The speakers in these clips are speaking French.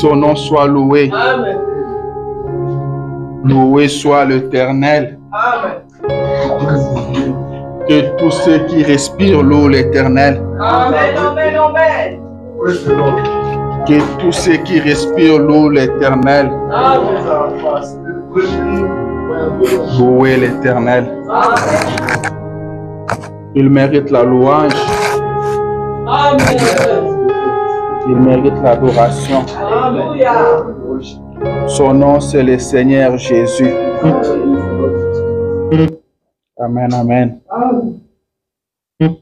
son nom soit loué. Amen. Loué soit l'Éternel. Amen. Que tous ceux qui respirent louent l'Éternel. Amen. Amen. Amen. Que tous ceux qui respirent louent l'Éternel. Louez l'Éternel. Il mérite la louange. Amen. Il mérite l'adoration. Son nom, c'est le Seigneur Jésus. Amen, amen.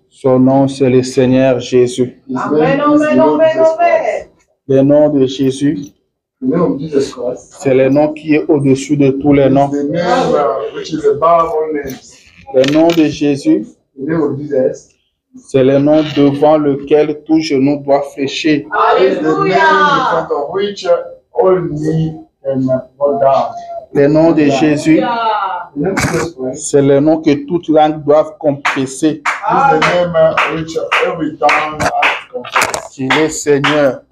Son nom, c'est le Seigneur Jésus. Amen. Amen. Amen. Amen. Le nom de Jésus, The name of Jesus Christ. c'est le nom qui est au-dessus de tous les noms. The name uh. Le nom de Jésus, C'est le nom devant lequel tout genou doit fléchir. Alléluia. front of which all knee can bow down. Le nom de Jésus, c'est le nom que toute langue doit confesser qu'il est Seigneur.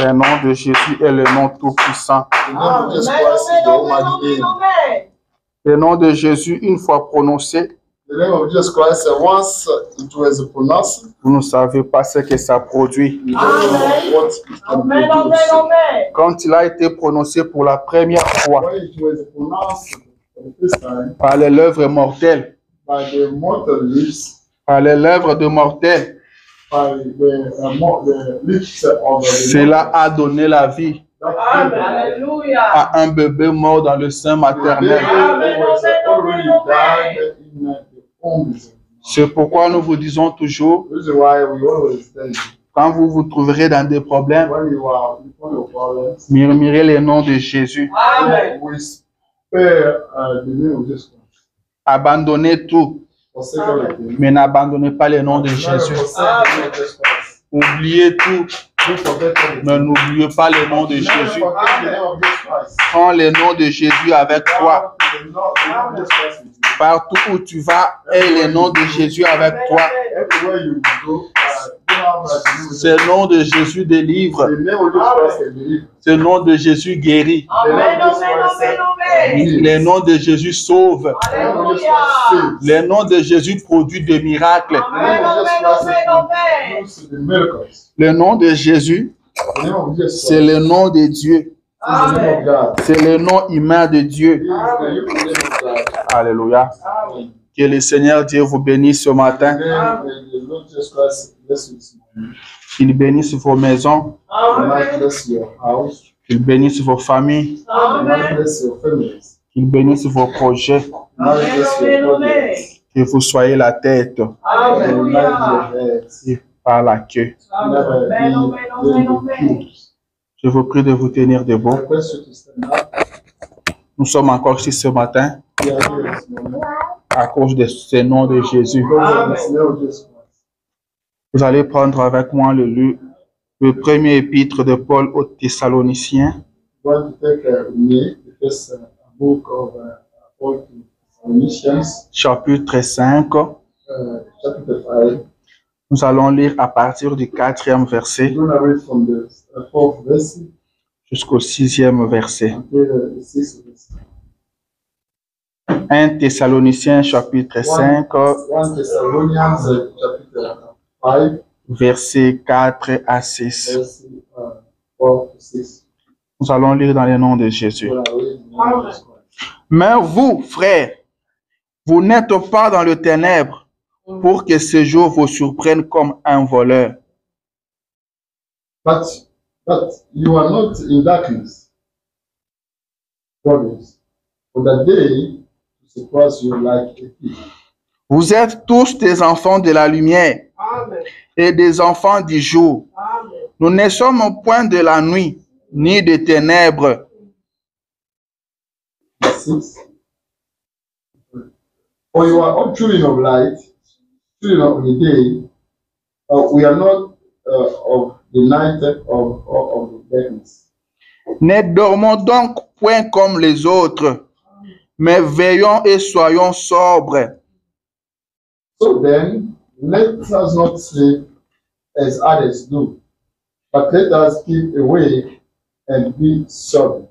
Le nom de Jésus est le nom tout-puissant. Le nom de Jésus, une fois prononcé, The name of Jesus Christ, uh, once it was pronounced, vous ne savez pas ce que ça produit. what it can Amen. Amen. Amen. Quand il a été prononcé pour la première fois When it was pronounced for the first time par les lèvres mortelles, by the mortal lips, par les lèvres de mortels, cela a donné la vie Alléluia. à un bébé mort dans le sein maternel. C'est pourquoi nous vous disons toujours, quand vous vous trouverez dans des problèmes, murmurez les noms de Jésus. Amen. uh. Abandonnez tout, mais n'abandonnez pas les noms de Jésus. Oubliez tout. Mais n'oubliez pas les noms de Jésus. Prends les noms de Jésus avec toi. Partout où tu vas, aie les noms de Jésus avec toi. Everywhere you go, you have the name of Ce Jesus nom de Jésus délivre. The name of Jesus Christ can believe. Ce nom de Jésus guérit. Amen. Amen. Amen. Amen. Le nom de Jésus sauve. The name of Jesus Alléluia. Christ saves. Le nom de Jésus produit des miracles. Le nom de Jésus, The name of Jesus c'est le nom de Dieu. is the name of Amen. God. C'est le nom humain de Dieu. is the name of God. Alléluia. Que le Seigneur Dieu vous bénisse ce matin. Qu'il bénisse vos maisons. Qu'il bénisse vos familles. Qu'il bénisse vos projets. Que vous soyez la tête et pas la queue. Je vous prie de vous tenir debout. Nous sommes encore ici ce matin à cause de ce nom de Jésus. Because of this name of Jesus Christ. Vous allez prendre avec moi le, le premier épître de Paul aux Thessaloniciens, uh, uh, uh, Thessalonians, chapitre 5. uh, chapter 5. Nous allons lire à partir du quatrième verset jusqu'au sixième verset. until uh, the sixth verse. 1 Thessaloniciens chapitre 5, 1 Thessalonians uh, chapter 5, verset 4 à 6. verse uh, 4 to 6. Nous allons lire dans le nom de Jésus. Mais vous, frères, vous n'êtes pas dans le ténèbre pour que ce jour vous surprenne comme un voleur. But, but you are not in darkness, brothers, for the day to surprise you like a thief. Vous êtes tous des enfants de la lumière Amen. et des enfants du jour. Amen. Nous ne sommes au point de la nuit ni des ténèbres. Six. For you are all children of light, children of the day. Uh, we are not uh, of the night of, of, of the darkness. Ne dormons donc point comme les autres, mais veillons et soyons sobres. So then, let us not sleep as others do, But let us keep and be sober.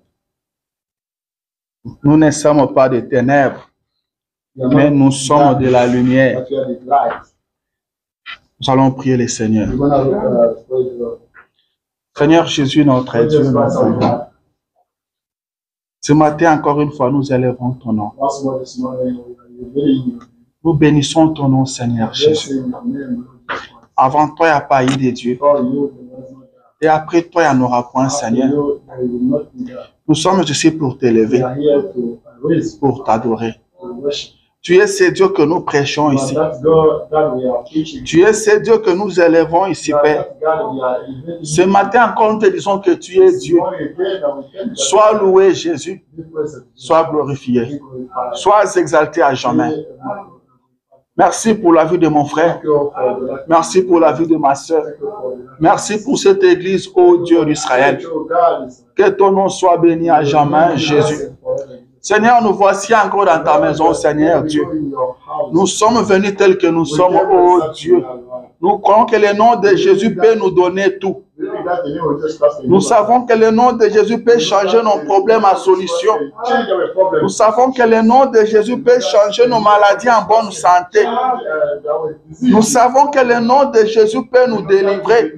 Nous ne sommes pas des ténèbres, mais nous sommes de la lumière. Nous allons prier le Seigneur. Uh. Seigneur Jésus, notre Dieu, notre. Ce matin, encore une fois, nous élèvons ton nom. Nous bénissons ton nom, Seigneur Jésus. Avant toi, il n'y a pas eu de Dieu. God. Et après toi, il n'y en aura point, After Seigneur. Nous sommes ici pour t'élever, pour t'adorer. Tu es ce Dieu que nous prêchons ici. Tu es ce Dieu que nous élevons ici, Père. Ce matin encore, nous te disons que tu es Dieu. Sois loué, Jésus. Sois glorifié. Sois exalté à jamais. Merci pour la vie de mon frère. Merci pour la vie de ma soeur. Merci pour cette église, ô Dieu d'Israël. Que ton nom soit béni à jamais, Jésus. Seigneur, nous voici encore dans ta maison, Seigneur Dieu. Nous sommes venus tels que nous sommes, ô Dieu. Nous croyons que le nom de Jésus peut nous donner tout. Nous savons que le nom de Jésus peut changer nos problèmes en solution. Nous savons que le nom de Jésus peut changer nos maladies en bonne santé. Nous savons que le nom de Jésus peut nous délivrer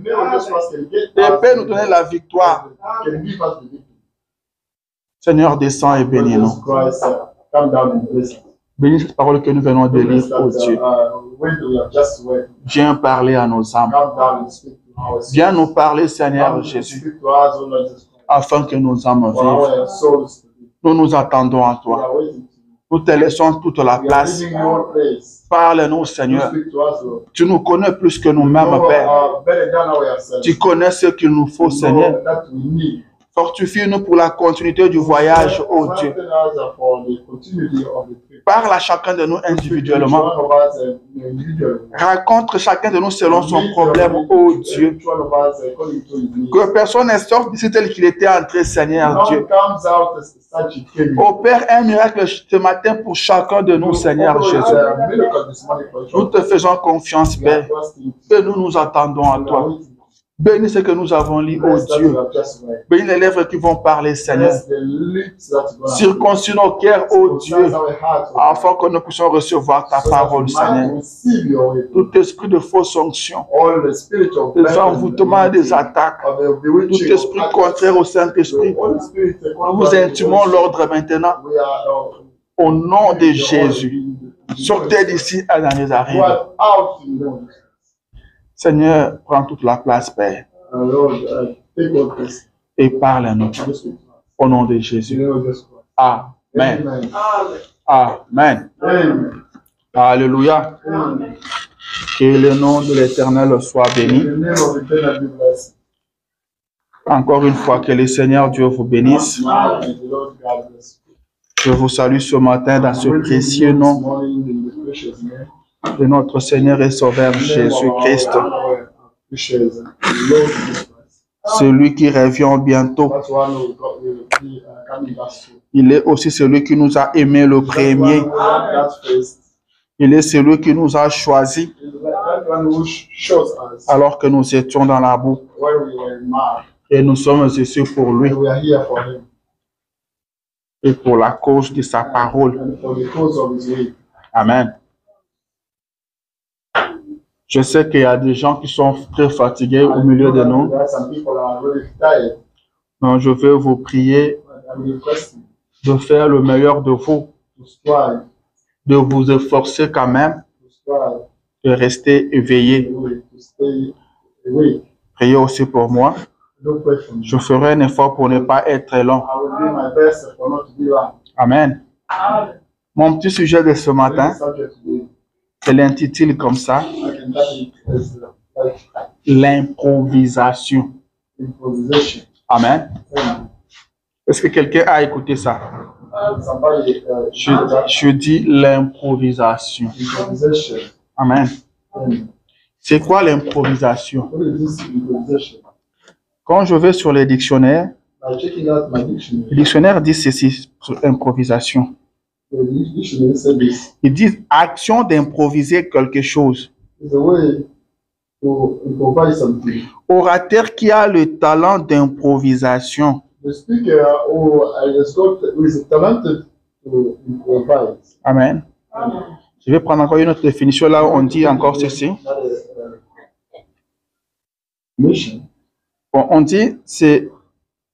et peut nous donner la victoire. Seigneur, descends et bénis-nous. Bénis cette parole que nous venons de lire, ô Dieu. Viens parler à nos âmes. Viens nous parler, Seigneur Jésus, afin que nos âmes vivent. Nous nous attendons à toi. Nous te laissons toute la place. Parle-nous, Seigneur. Tu nous connais plus que nous-mêmes, Père. Tu connais ce qu'il nous faut, Seigneur. Fortifie-nous pour la continuité du voyage, ô Dieu. Parle à chacun de nous individuellement. Rencontre chacun de nous selon son problème, ô Dieu. Que personne ne sorte d'ici tel qu'il était entré, Seigneur Dieu. Opère un miracle ce matin pour chacun de nous, Seigneur Jésus. Nous te faisons confiance, Père, et nous nous attendons à toi. Bénis ce que nous avons lu, ô Dieu. Bénis les lèvres qui vont parler, Seigneur. Circoncis nos cœurs, ô Dieu, afin que nous puissions recevoir ta parole, Seigneur. Tout esprit de fausse onction, des envoûtements, des attaques, tout esprit contraire au Saint-Esprit, nous vous intimons l'ordre maintenant. Au nom de Jésus. Sortez d'ici à l'année arrive. Seigneur, prends toute la place, Père, et parle-nous au nom de Jésus. Amen. Amen. Alléluia. Que le nom de l'Éternel soit béni. Encore une fois, que le Seigneur Dieu vous bénisse. Je vous salue ce matin dans ce précieux nom de notre Seigneur et Sauveur Jésus-Christ, celui qui revient bientôt. Il est aussi celui qui nous a aimés le premier. Il est celui qui nous a choisis. Alors que nous étions dans la boue. Et nous sommes ici pour lui. Et pour la cause de sa parole. Amen. Je sais qu'il y a des gens qui sont très fatigués au milieu de nous. Donc, je vais vous prier de faire le meilleur de vous, de vous efforcer quand même, de rester éveillé. Priez aussi pour moi. Je ferai un effort pour ne pas être long. Amen. Mon petit sujet de ce matin, je l'intitule comme ça, l'improvisation. Amen. Est-ce que quelqu'un a écouté ça? Je, je dis l'improvisation. Amen. C'est quoi l'improvisation? Quand je vais sur les dictionnaires, le dictionnaire dit ceci sur improvisation. Ils disent action d'improviser quelque chose. Orateur qui a le talent d'improvisation. Amen. Je vais prendre encore une autre définition là où on dit encore ceci. On dit c'est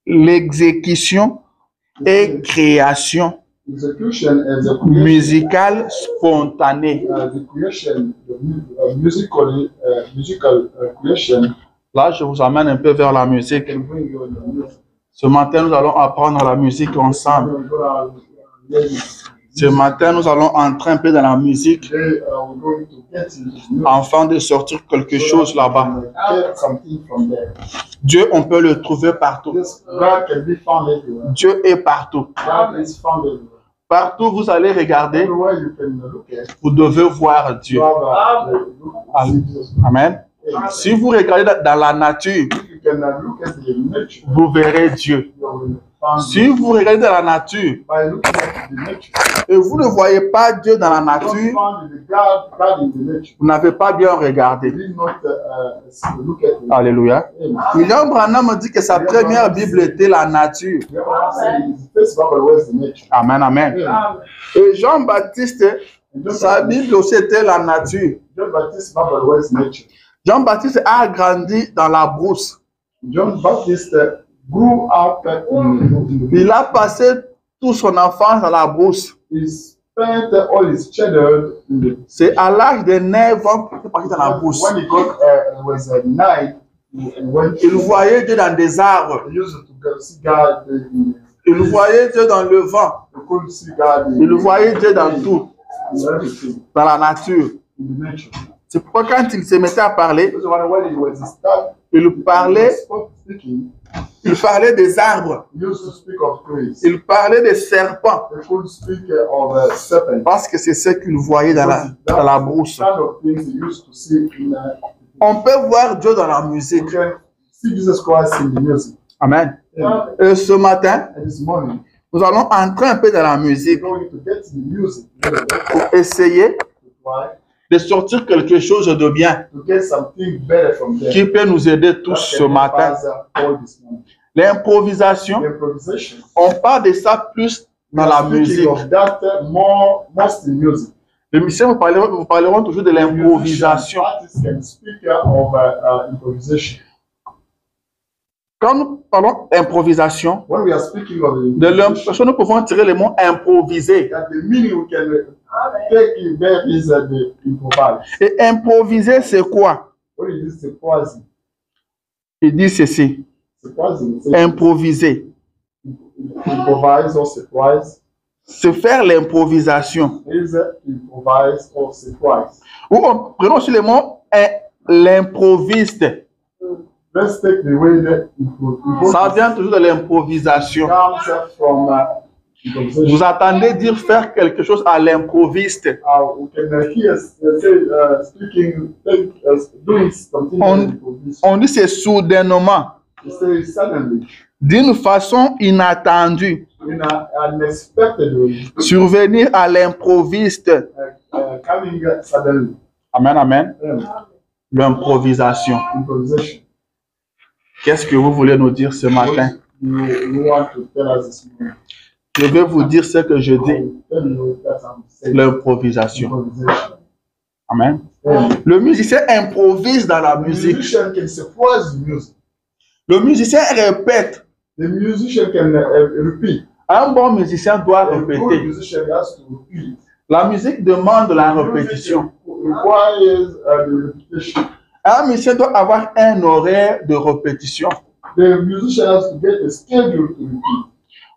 l'exécution et création Musicale spontanée. uh, the creation, the mu- uh, musically, uh, musical uh, creation Là, je vous amène un peu vers la musique. Ce matin, nous allons apprendre la musique ensemble. Ce matin, nous allons entrer un peu dans la musique afin de sortir quelque chose là-bas. Dieu, on peut le trouver partout. Dieu est partout. Partout, vous allez regarder, vous devez voir Dieu. at Amen. Si vous regardez dans la nature, Vous verrez Dieu. Si vous regardez dans la nature et vous ne voyez pas Dieu dans la nature, vous n'avez pas bien regardé. Alléluia. William Branham dit que sa première Bible était la nature. Amen, amen. Et Jean-Baptiste, sa Bible aussi était la nature? Jean-Baptiste a grandi dans la brousse. John Baptist uh, grew up Il a passé toute son enfance dans la brousse. He spent all his childhood in the C'est à l'âge de 9 ans qu'il est parti dans la brousse. When he got uh, it was a night, he went. Il voyait Dieu dans des arbres. He used to go see God. In, Il voyait Dieu dans le vent. he Il voyait Dieu dans tout, dans la nature. C'est pourquoi quand il se mettait à parler, Il parlait, il parlait des arbres. Il parlait des serpents. Uh, of uh, serpents. Parce que c'est ce qu'il voyait dans la, dans la brousse. Uh, On peut voir Dieu dans la musique. Amen. Et ce matin, nous allons entrer un peu dans la musique pour essayer? De sortir quelque chose de bien qui peut nous aider tous ce matin. L'improvisation, Improvisation. on parle de ça plus dans la musique. uh. Les musiciens vous parleront, vous parleront toujours de l'improvisation. Uh, uh. Quand nous parlons improvisation, de improvisation, l'improvisation, nous pouvons tirer le mot improviser. Et improviser, c'est quoi? Il dit ceci, improviser. improvise or surprise. C'est faire l'improvisation. Is improvise or surprise. Ou on prenons aussi le mot hein, l'improviste. Ça vient toujours de l'improvisation. Vous attendez dire faire quelque chose à l'improviste. On- dit c'est soudainement, d'une façon inattendue, survenir à l'improviste. uh, uh. Amen, amen. L'improvisation. improvisation. Qu'est-ce que vous voulez nous dire ce matin? Je vais vous dire ce que je dis. L'improvisation. improvisation. Amen. Le musicien improvise dans la musique. Le musicien répète. The musician can uh, repeat. Un bon musicien doit répéter. La musique demande la répétition. Uh, the repetition. Un musicien doit avoir un horaire de répétition.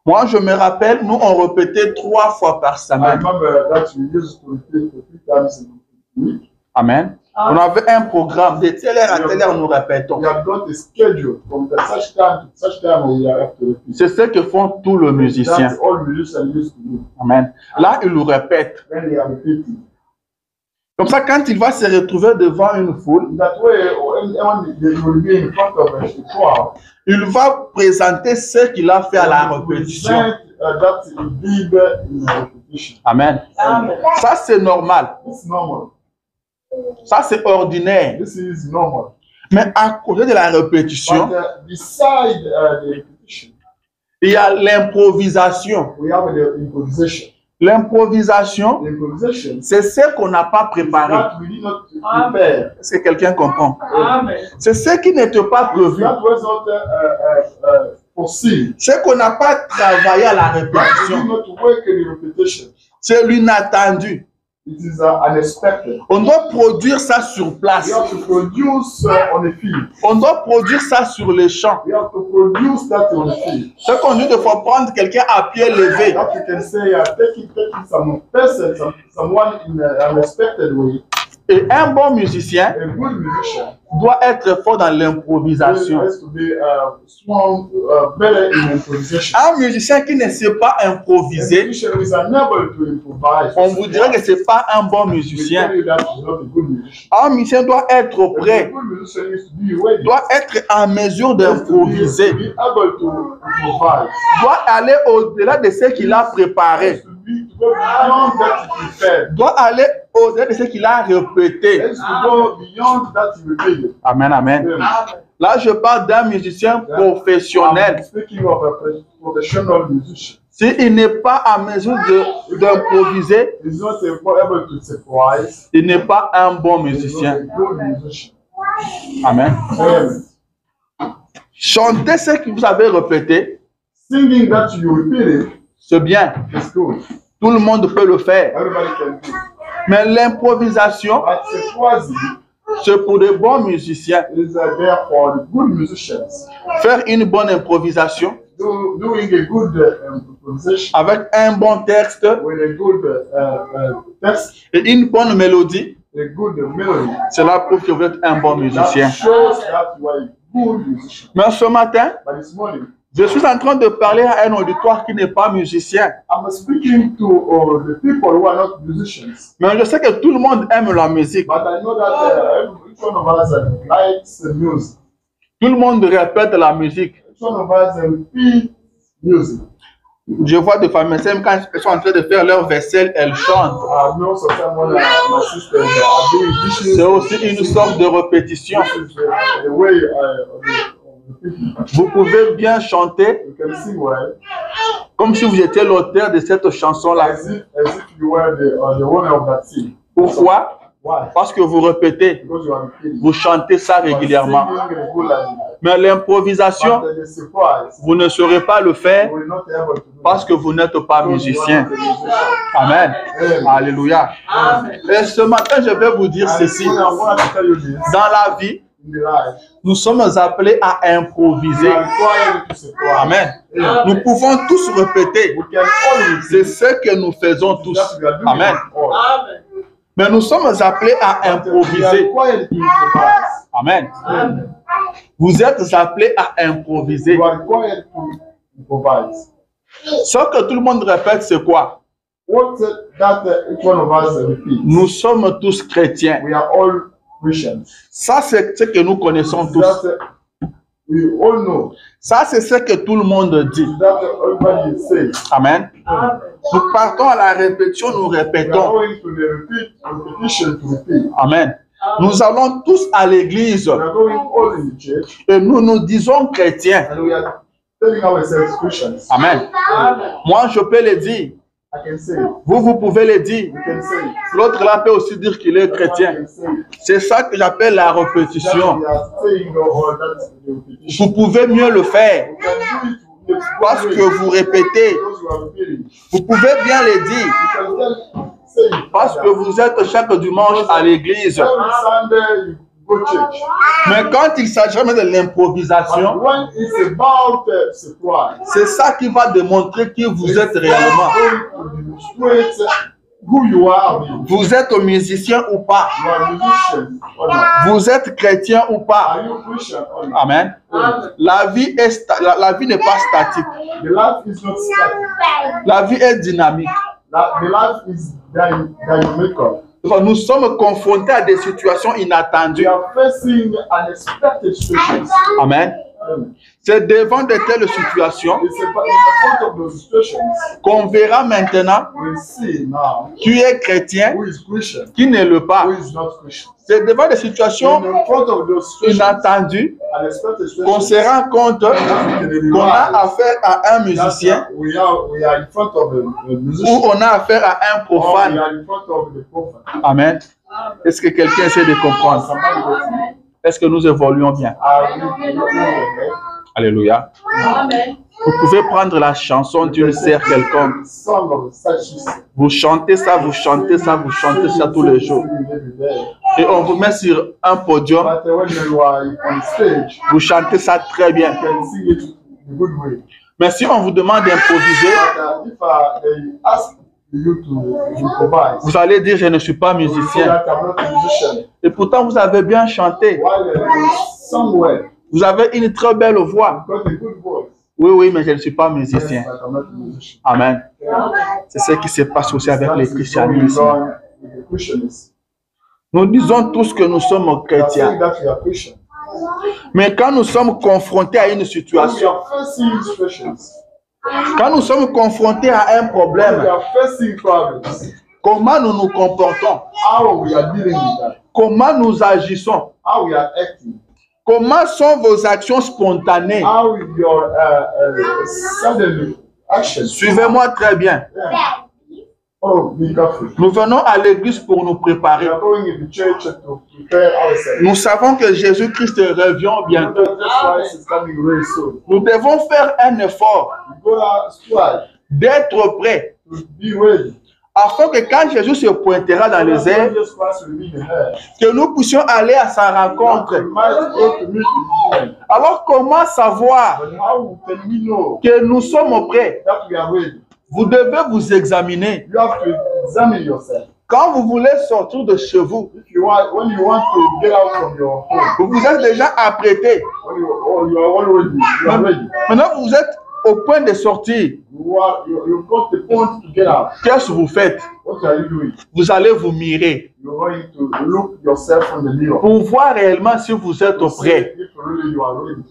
Moi, je me rappelle, nous, on répétait trois fois par I semaine. remember that we used to repeat for three times in a week. Amen. On avait un programme de telle heure à telle heure, nous répétons. We have got a schedule from the such time to such time we have to repeat. C'est ce que font tous les musiciens. Amen. Là, ils nous répètent. When they are repeating. Comme ça, quand il va se retrouver devant une foule, In that way, when, when they will be in front of a crowd, il va présenter ce qu'il a fait à la he will répétition. uh, repetition. Amen. Amen. Ça, c'est normal. Ça, c'est ordinaire. This is normal. Mais à côté de la répétition, But uh, uh, the repetition, il y a l'improvisation. L'improvisation, c'est ce qu'on n'a pas préparé. que quelqu'un comprend? Amen. C'est ce qui n'était pas prévu. That was not uh, uh, uh, foreseen. C'est qu'on n'a pas travaillé à la répétition. C'est l'inattendu. It is uh, unexpected. On doit produire ça sur place. We have to produce uh, on the field. On doit produire ça sur les champs. We have to produce that on the field. Ce qu'on dit de faut prendre quelqu'un à pied levé. That you can say, uh, taking, taking some person, some, someone in an unexpected way. Et un bon musicien doit être fort dans l'improvisation. be uh. Un musicien qui ne sait pas improviser, on vous dirait que c'est pas un bon musicien. Un musicien doit être prêt, doit être en mesure d'improviser, doit aller au-delà de ce qu'il a préparé, doit aller au-delà de ce qu'il a répété. Amen, amen. Là, je parle d'un musicien professionnel. S'il n'est pas en mesure d'improviser, il n'est pas un bon musicien. Amen. Chantez ce que vous avez répété, Singing that you repeated c'est bien. Tout le monde peut le faire. Mais l'improvisation, c'est pour de bons musiciens. uh. Faire une bonne improvisation uh, improvisation avec un bon texte uh, et une bonne mélodie, melody. cela prouve que vous êtes un bon musicien. Mais ce matin, je suis en train de parler à un auditoire qui n'est pas musicien. I'm speaking to uh, the people who are not musicians. Mais je sais que tout le monde aime la musique. But I know that uh, every- each one of us likes the music. Tout le monde répète la musique. Each one of us uh, music. Je vois des femmes, même quand elles sont en train de faire leur vaisselle, elles chantent. Uh. C'est aussi une sorte de répétition. Vous pouvez bien chanter comme si vous étiez l'auteur de cette chanson-là. Pourquoi? Parce que vous répétez, vous chantez ça régulièrement. Mais l'improvisation, vous ne saurez pas le faire parce que vous n'êtes pas musicien. Amen. Alléluia. Et ce matin, je vais vous dire ceci. Dans la vie, nous sommes appelés à we improviser. Amen. Nous pouvons tous répéter. C'est ce que nous faisons tous. Amen. Mais nous sommes appelés à improviser. Amen. Vous êtes appelés à improviser. Ce que tout le monde répète, c'est quoi? What that each one of us repeats. Nous sommes tous chrétiens. Ça, c'est ce que nous connaissons tous. Ça, c'est ce que tout le monde dit. Amen. Nous partons à la répétition, nous répétons. Amen. Nous allons tous à l'église et nous nous disons chrétiens. Amen. Moi, je peux le dire. Vous, vous pouvez le dire. L'autre là peut aussi dire qu'il est chrétien. C'est ça que j'appelle la répétition. Vous pouvez mieux le faire parce que vous répétez. Vous pouvez bien le dire parce que vous êtes chaque dimanche à l'église. Church. Mais quand il s'agit de l'improvisation, uh, surprise, c'est ça qui va démontrer qui vous êtes réellement. Vous êtes musicien ou pas? are a musician or not. Vous êtes chrétien ou pas? Are you Christian or not? Amen. La vie est la, la vie n'est pas statique. La vie est dynamique. Nous sommes confrontés à des situations We inattendues. are facing unexpected situations. Amen. C'est devant de telles situations those situations qu'on verra maintenant qui est chrétien, qui ne le pas. C'est devant des situations inattendues qu'on se rend compte qu'on a affaire à un musicien ou on a affaire à un we profane. Amen. Est-ce que quelqu'un essaie de comprendre? Somebody goes, Est-ce que nous évoluons bien? "Are we okay?" Alléluia. Vous pouvez prendre la chanson d'une sœur quelconque. Vous chantez ça, vous chantez ça, vous chantez ça tous les jours. Et on vous met sur un podium, vous chantez ça très bien. Mais si on vous demande d'improviser, vous allez dire je ne suis pas musicien. Et pourtant vous avez bien chanté. Vous avez une très belle voix. you've got a good voice. Oui, oui, mais je ne suis pas musicien. Amen. C'est ce qui se passe aussi avec les That is going christianismes. on with the Christianism. Nous disons tous que nous sommes We are chrétiens. Mais quand nous sommes confrontés à une situation, quand nous sommes confrontés à un problème, are facing problems, comment nous nous comportons? how we are dealing with that, Comment nous agissons? Comment sont vos actions spontanées? How your uh, uh, actions? Suivez-moi très bien. Yeah. Oh, be careful. Nous venons à l'église pour nous We préparer. are going in the church to prepare ourselves. Nous savons que Jésus-Christ revient bientôt. Nous devons faire un effort d'être prêts to be ready. Afin que quand Jésus se pointera dans les airs, que nous puissions aller à sa rencontre. Alors comment savoir que nous sommes prêts? Vous devez vous examiner. Quand vous voulez sortir de chez vous, vous vous êtes déjà apprêté. oh. Maintenant, vous êtes au point de out. Qu'est-ce que vous faites? What are you doing? Vous allez vous mirer You're going to look yourself in the mirror. pour voir réellement si vous êtes see prêt.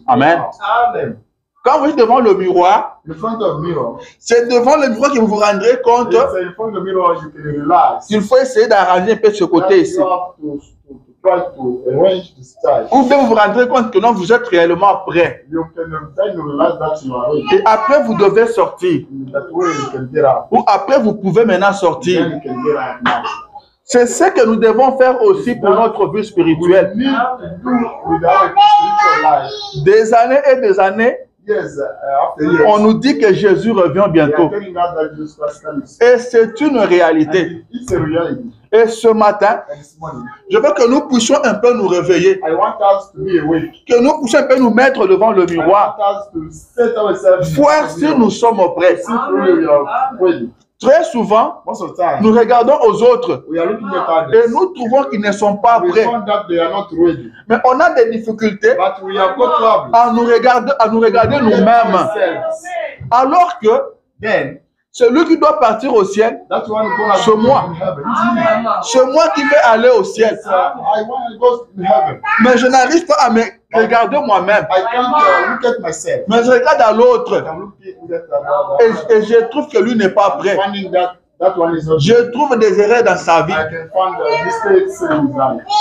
Amen. Amen. Quand vous êtes devant le miroir, In front of mirror, c'est devant le miroir que vous vous rendrez compte it's in front of the mirror you can relax. qu'il faut essayer d'arranger un peu ce côté ici. Ou bien vous vous rendrez compte que non, vous êtes réellement prêt. Et après, vous devez sortir. Ou après, vous pouvez maintenant sortir. C'est ce que nous devons faire aussi pour notre vie spirituelle. Des années et des années, Yes, uh, after years. on nous dit que Jésus revient bientôt. Et c'est une réalité. Et ce matin, je veux que nous puissions un peu nous réveiller, I want us to be awake. que nous puissions un peu nous mettre devant le miroir, voir si nous sommes prêts. Très souvent, nous regardons aux autres et nous trouvons qu'ils ne sont pas prêts. Mais on a des difficultés à nous regarder, nous nous-mêmes. Alors que celui qui doit partir au ciel, C'est moi. c'est moi qui vais aller au ciel. Uh. Mais je n'arrive pas à me regarder moi-même. Uh. Mais je regarde à l'autre et, et je trouve que lui n'est pas prêt. Je trouve des erreurs dans sa vie. Life.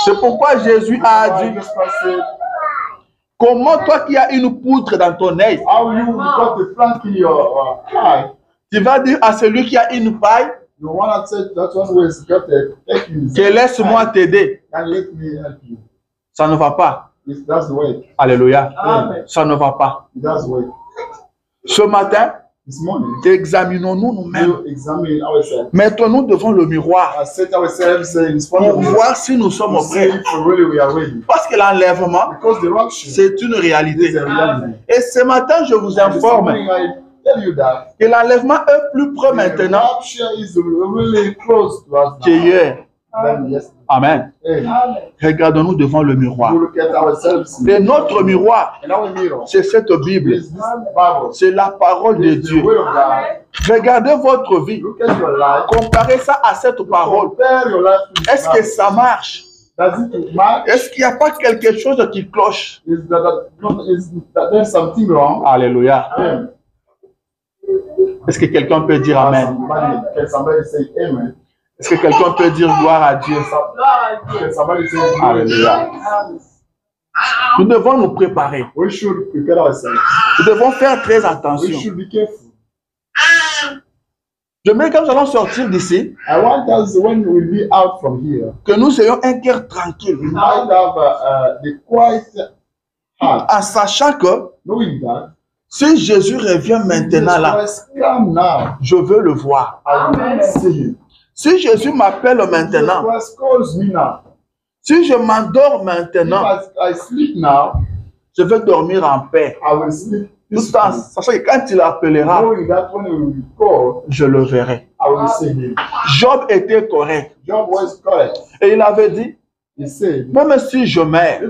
C'est pourquoi Jésus a dit, comment toi qui as une poutre dans ton œil, Tu vas dire à celui qui a une paille The one that said that one who has got a plank in his que laisse-moi t'aider. and let me help you? Ça ne va pas. It does work. Alléluia. Amen. Ça ne va pas. Ce matin, This morning, examinons-nous nous-mêmes. Mettons-nous devant le miroir pour voir si nous sommes prêts. Parce que l'enlèvement, Because the rapture c'est une réalité. is a reality. Et ce matin, je vous This informe que l'enlèvement est plus près maintenant qu'hier. Amen. Regardons-nous devant le miroir. Et notre miroir, c'est cette Bible. C'est la parole de Dieu. Regardez votre vie. Comparez ça à cette parole. Est-ce que ça marche? Est-ce qu'il n'y a pas quelque chose qui cloche? Is that, that, not- is that there's something wrong? Alléluia. Amen. Est-ce que quelqu'un peut dire Amen? Est-ce que quelqu'un peut dire gloire à Dieu? Alléluia. Nous devons nous préparer. We should prepare ourselves. Nous devons faire très attention. J'aimerais quand nous allons sortir d'ici, I want us when we be out from here, que nous ayons un cœur tranquille, uh, the quiet heart, en sachant que si Jésus revient maintenant là, je veux le voir. Si Jésus m'appelle maintenant, si je m'endors maintenant, je vais dormir en paix. Tout en sachant que quand il appellera, je le verrai. Job était correct. Et il avait dit, même si je meurs,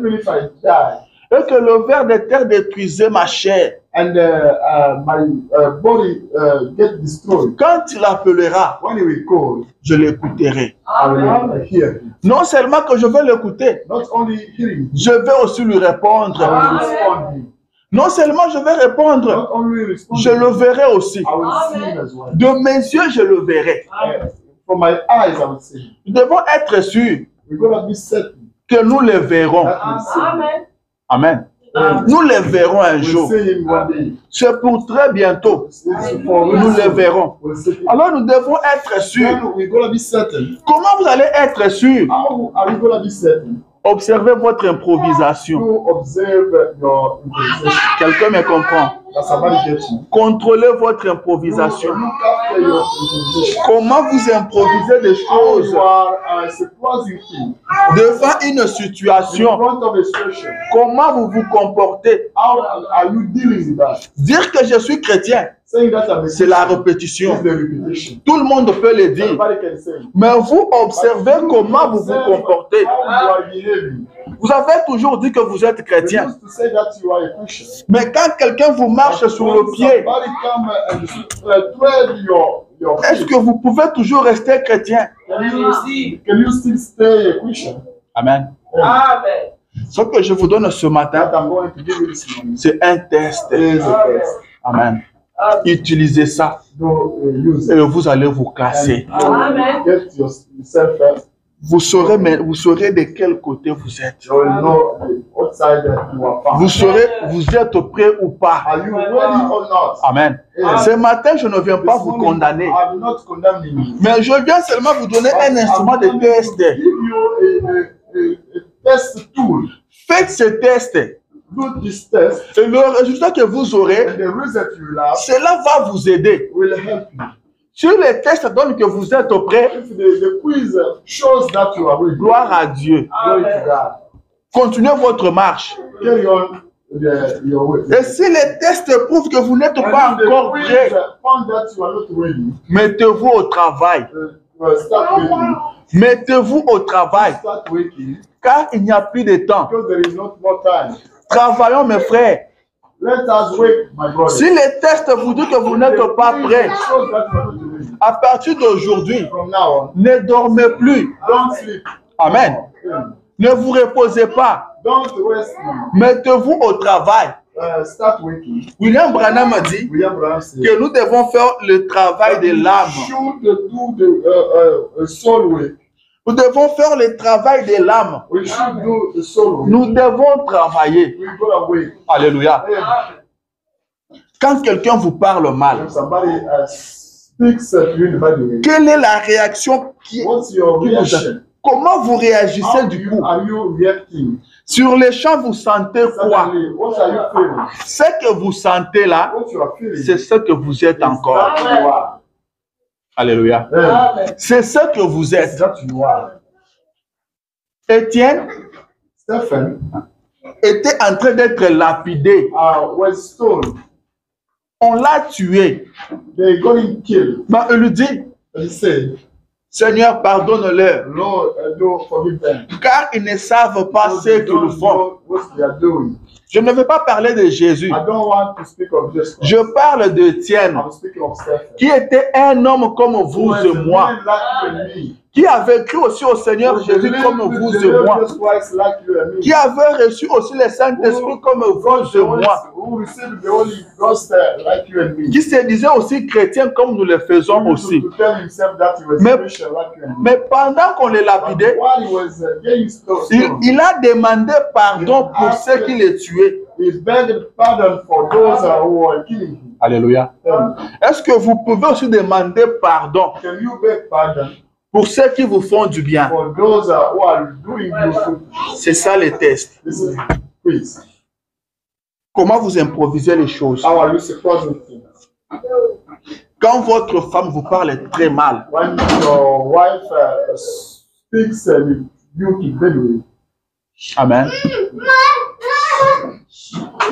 et que le ver de terre détruisait ma chair, and uh, uh, my uh, body uh, get destroyed, quand il appellera, when he will call, je l'écouterai. Non seulement que je vais l'écouter, Not only hearing, je vais aussi lui I répondre. Non seulement je vais répondre, Not only respond, je le verrai aussi. I will see him as well. De mes yeux, je le verrai. From my eyes, I will see him. Nous devons être sûrs We're gonna be certain que nous le verrons. Amen. Amen. Nous le verrons un jour. C'est pour très bientôt. Nous le verrons. Alors nous devons être sûrs. Comment vous allez être sûrs? Certain? Observez votre improvisation. You observe your improvisation. Quelqu'un me comprend. Contrôlez votre improvisation. Comment vous improvisez des choses? Devant une situation. Comment vous vous comportez? How are you dealing with that? Dire que je suis chrétien, c'est la répétition. Tout le monde peut le dire. Mais vous observez comment vous vous comportez. Vous avez toujours dit que vous êtes chrétien. Mais quand quelqu'un vous marche sur le pied, est-ce que vous pouvez toujours rester chrétien? Can you, can you still stay a Christian? Amen. Amen. Ce que je vous donne ce matin, c'est un test. Amen. Utilisez ça uh, et vous allez vous classer. And Amen. Vous saurez, mais vous saurez de quel côté vous êtes. Vous saurez, vous êtes prêt ou pas. Amen. Ce matin, je ne viens pas vous condamner. Mais je viens seulement vous donner un instrument de test. Faites ce test. Et le résultat que vous aurez, cela va vous aider. Si les tests donnent que vous êtes prêt, If the, the quiz shows that you are ready, gloire à Dieu. Continuez votre marche. Et si les tests prouvent que vous n'êtes pas encore quiz prêt, found that you are not ready, mettez-vous au travail. uh, uh, start working. Mettez-vous au travail. Car il n'y a plus de temps. because there is not more time. Travaillons, mes frères. Let us wait, my brother. Si les tests vous disent que vous n'êtes pas prêt, à partir d'aujourd'hui, ne dormez plus. on, don't sleep. Amen. Ne vous reposez pas. Mettez-vous au travail. Uh, start. William Branham a dit William Branham said, que nous devons faire le travail de l'âme. Nous devons faire le travail de l'âme. Nous devons travailler. Alléluia. Quand quelqu'un vous parle mal, uh, uh, quelle est la réaction qui? Comment vous réagissez du coup? Sur les champs, vous sentez quoi? Ce que vous sentez là, c'est ce que vous êtes encore. Alléluia. C'est ce que vous êtes. Étienne Stephen était en train d'être lapidé. stoned. On l'a tué. Mais il lui dit, Seigneur, pardonne-leur, car ils ne savent pas ce qu'ils font. Je ne vais pas parler de Jésus. I don't want to speak of just Je parle of Stephen. qui était un homme comme vous et moi, qui avait cru aussi au Seigneur Jésus comme vous et moi, qui avait reçu aussi le Saint-Esprit comme vous et moi, uh, me. qui se disait aussi chrétien comme nous le faisons aussi. Mais- pendant qu'on les lapidait, il, il a demandé pardon pour ceux qui les tuaient. Alléluia. Est-ce que vous pouvez aussi demander pardon? Pour ceux qui vous font du bien? C'est ça les tests. Comment vous improvisez les choses? Quand votre femme vous parle très mal, When your wife uh, speaks uh, Amen.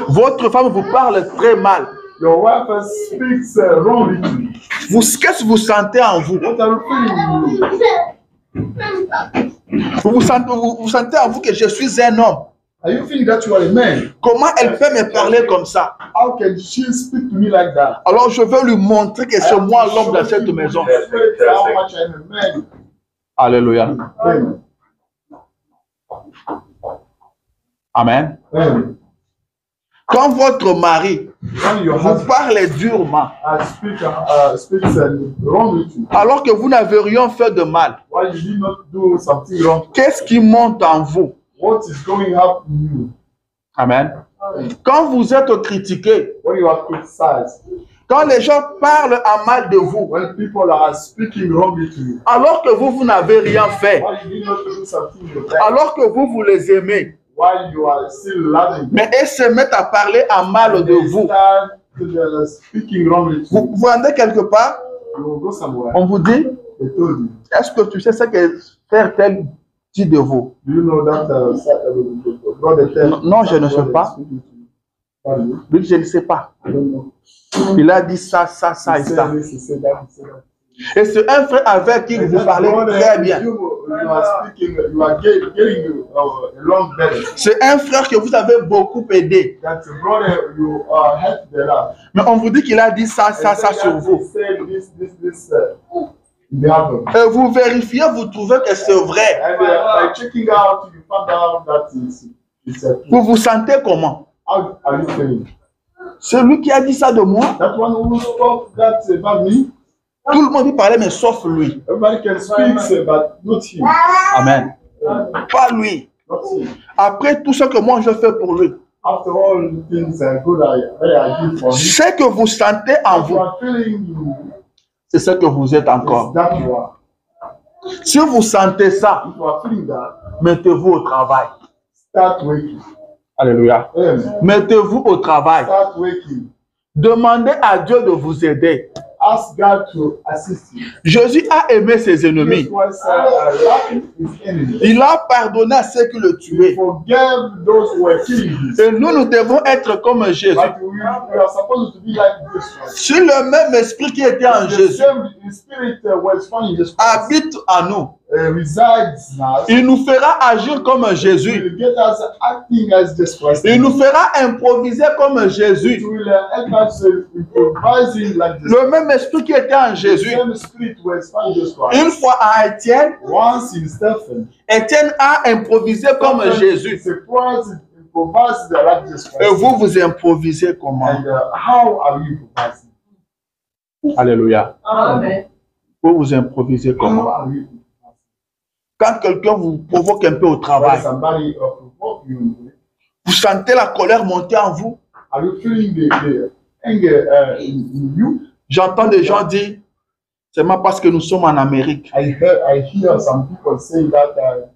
Votre femme vous parle très mal. Your wife uh. Vous, qu'est-ce que vous sentez en vous? Vous, vous sentez, vous, vous sentez en vous que je suis un homme. Are you feeling that you are a man? Comment elle peut me parler comme ça? How can she speak to me like that? Alors je veux lui montrer que c'est moi l'homme dans cette maison. Alléluia. Amen. Amen. Quand votre mari vous parle durement, uh, uh, alors que vous n'avez rien fait de mal, qu'est-ce qui monte en vous? Amen. Quand vous êtes critiqué, quand les gens parlent en mal de vous, alors que vous, vous n'avez rien fait, alors que vous, vous les aimez, why you are still loving mais elles se mettent à parler en mal de vous. Vous vous rendez quelque part, on vous dit, est-ce que tu sais ce que frère tel dit de vous? Do you know that uh, uh, Non, non, je ne sais pas. Lui, je ne sais pas. Il a dit ça, ça, ça et ça. Et c'est un frère avec qui vous parlez très bien. Uh. C'est un frère que vous avez beaucoup aidé. Mais on vous dit qu'il a dit ça, ça, ça sur vous. Uh, Et vous vérifiez, vous trouvez que c'est vrai. Uh, Vous vous sentez comment? Celui qui a dit ça de moi, Tout le monde peut parler, mais sauf lui. everybody can speak, but not him. Amen. Pas lui. Après tout ce que moi je fais pour lui, After all the things are good I, that I did for him, ce que vous sentez en vous, c'est ce que vous êtes encore. Si vous sentez ça, mettez-vous au travail. start waking. Alléluia. Mettez-vous au travail. Demandez à Dieu de vous aider. Jésus a aimé ses Jesus ennemis. uh, loving his enemies. Il a pardonné à ceux qui le tuaient. Et nous, nous devons être comme Jésus. Si le même esprit qui était en Jésus habite en nous, uh, il nous fera agir comme Jésus. Il nous fera improviser comme Jésus. uh. Le même esprit qui était en Jésus. Une fois à Étienne, Étienne a improvisé comme Jésus. Et vous, vous improvisez comment? And uh, how are you improvising? Alléluia. Amen. Vous, vous improvisez comment? Quand quelqu'un vous provoque un peu au travail, somebody uh, vous sentez la colère monter en vous? are you feeling the, the anger uh, in, in you? J'entends des gens dire, c'est pas parce que nous sommes en Amérique. I hear I hear some people saying that uh.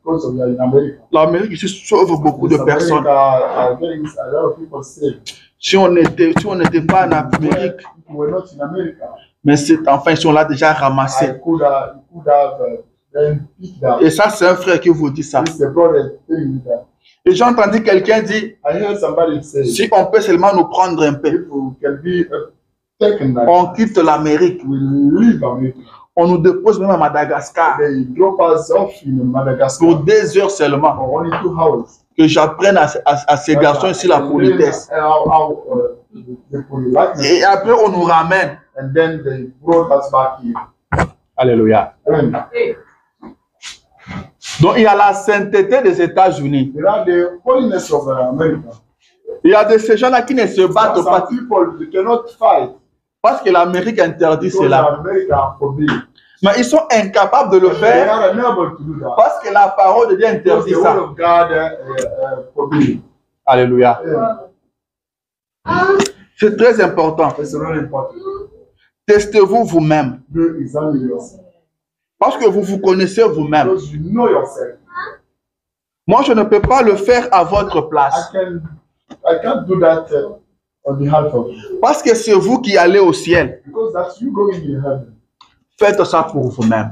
L'Amérique ici sauve beaucoup de personnes. Si on était, si on n'était pas en Amérique, mais c'est enfin, ils sont là déjà ramassés. uh. Et ça, c'est un frère qui vous dit ça. Et j'ai entendu quelqu'un dire, si on peut seulement nous prendre un peu, uh, on quitte l'Amérique, on nous dépose même à Madagascar Madagascar pour deux heures seulement, que j'apprenne à, à- à ces garçons ici la politesse. uh, uh. Et après, on nous ramène. Alléluia. Donc, il y a la sainteté des États-Unis. Uh. Il y a de ces gens-là qui ne se battent pas parce que l'Amérique interdit because cela. Mais ils sont incapables de le faire parce que la parole de Dieu interdit ça. Alléluia. Yeah. C'est très important. Testez-vous vous-même parce que vous vous connaissez vous-même. Because you know yourself. Moi, je ne peux pas le faire à votre I place can I can't do that parce que c'est vous qui allez au ciel. Faites ça pour vous-même.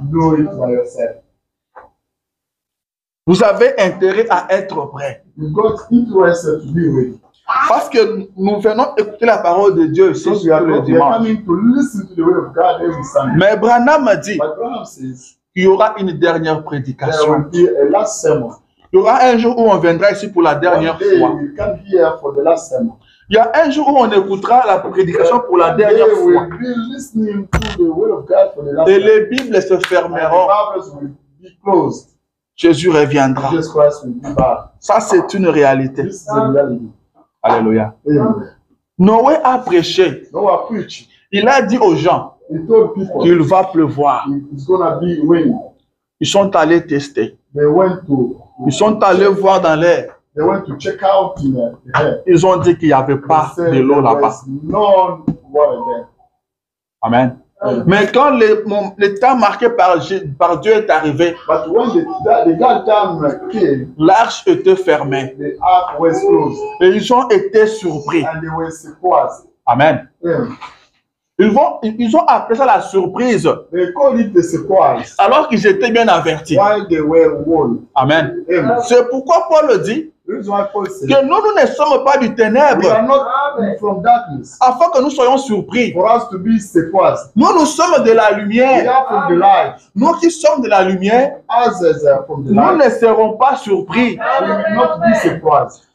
Vous avez intérêt à être prêt parce que nous venons écouter la parole de Dieu ici Because we are, tous les we are dimanches. coming to listen to the word of God every Sunday. Mais Branham a dit qu'il y aura une dernière prédication. Il y aura un jour où on viendra ici pour la dernière fois. Il y a un jour où on écoutera la prédication pour la dernière fois. Et les Bibles se fermeront. Jésus reviendra. Jesus Christ will be back. Ça, c'est une réalité. Alléluia. Noé a prêché. Il a dit aux gens qu'il va pleuvoir. Ils sont allés tester. They went to Ils sont allés voir dans l'air. They went to check out in the, the air. Ils ont dit qu'il n'y avait pas de l'eau là-bas. Amen. Amen. Mais quand le, mon- le temps marqué par, Dieu est arrivé, came, l'arche était fermée. the ark was closed Et ils ont été surpris. and they were surprised. Amen. Yeah. Ils, vont, ils ils ont appelé ça la surprise, They called it the surprise alors qu'ils étaient bien avertis. Amen. Amen. C'est pourquoi Paul dit Que nous, nous ne sommes pas du ténèbre, are not from darkness afin que nous soyons surpris. for us to be surprised. Nous, nous sommes de la We lumière. are from the light. Nous qui sommes de la lumière, uh, from the nous light, ne serons pas surpris.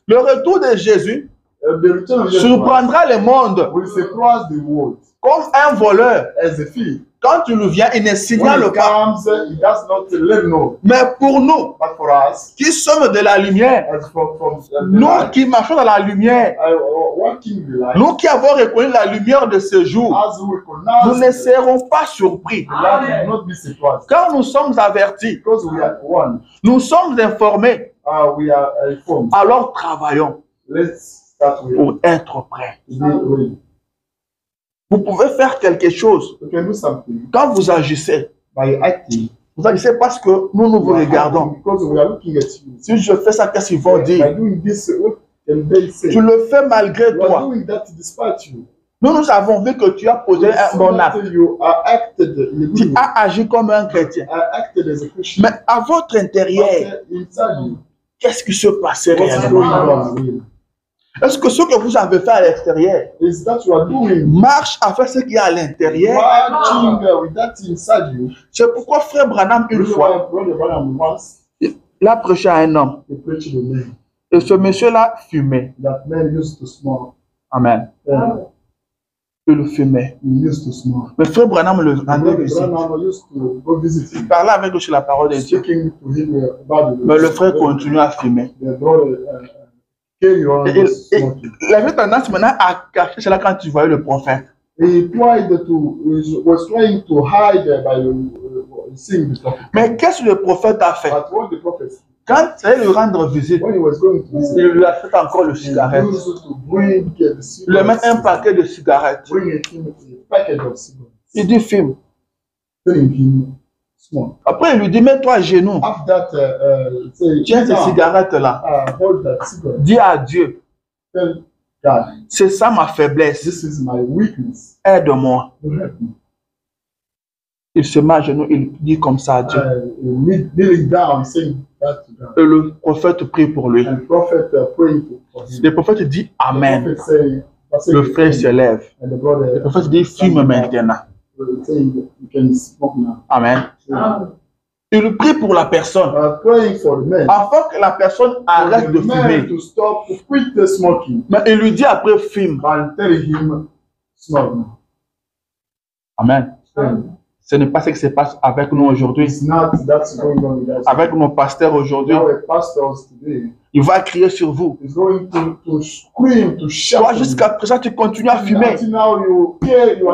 Le retour de Jésus Uh, the return of Jesus Christ surprendra le monde will surprise the world comme un voleur. Quand il vient, il ne signale pas. Mais pour nous, us, qui sommes de la lumière, from, from nous light, qui marchons dans la lumière, light, nous qui avons reconnu la lumière de ce jour, nous ne serons pas surpris. Quand nous sommes avertis, Because we are one, nous sommes informés, uh, we are informed. alors travaillons Let's start with pour être prêts. Vous pouvez faire quelque chose quand vous agissez. acting. Vous agissez parce que nous, nous vous are regardons. Si je fais ça, qu'est-ce qu'ils vont By dire? say? Tu le fais malgré toi. Nous, nous avons vu que tu as posé un bon acte. Tu as agi comme un chrétien. Mais à votre intérieur, qu'est-ce qui se réellement? really? Est-ce que ce que vous avez fait à l'extérieur marche avec ce qu'il y a à l'intérieur? You? C'est pourquoi frère Branham, une fois, il a prêché à un homme. Et ce monsieur-là fumait. Smoke. Amen. Uh, Il fumait. Mais frère Branham le rendait visite. Il parlait avec lui sur la parole de Dieu. Mais le frère continue à fumer. Il, avait tendance maintenant à cacher cela quand tu voyais le prophète. He tried to he was trying to hide by uh, seeing the prophet. Mais qu'est-ce que le prophète a fait? But what the prophet Quand il allait lui rendre visite, when he was going to visit, il lui a fait encore le cigarette. Il lui met un paquet de cigarettes. bring him a package of cigarettes, Il dit fume. him smoke. Après, il lui dit mets-toi à genoux. After that, uh, uh, say, Tiens ces "Now, cigarettes-là. uh, hold that cigarette. Dis à Dieu, c'est ça ma faiblesse. this is my weakness. Aide-moi. Il se met à genoux, il dit comme ça à Dieu. Uh, kneel- kneeling down, saying that to God. Et le prophète prie pour lui. And prophet uh, praying for him. Le prophète dit Amen. The prophet say, say Le frère se lève. Le prophète dit fume maintenant. Amen. Il prie pour la personne afin que la personne arrête de fumer. to stop, to quit the smoking. Mais il lui dit après fume. Amen. Ce n'est pas ce qui se passe avec nous aujourd'hui, It's not that's going on with us. avec nos pasteurs aujourd'hui. Il va crier sur vous. is going to, to scream, to shout. Toi, jusqu'à présent, tu continues à fumer. You, you.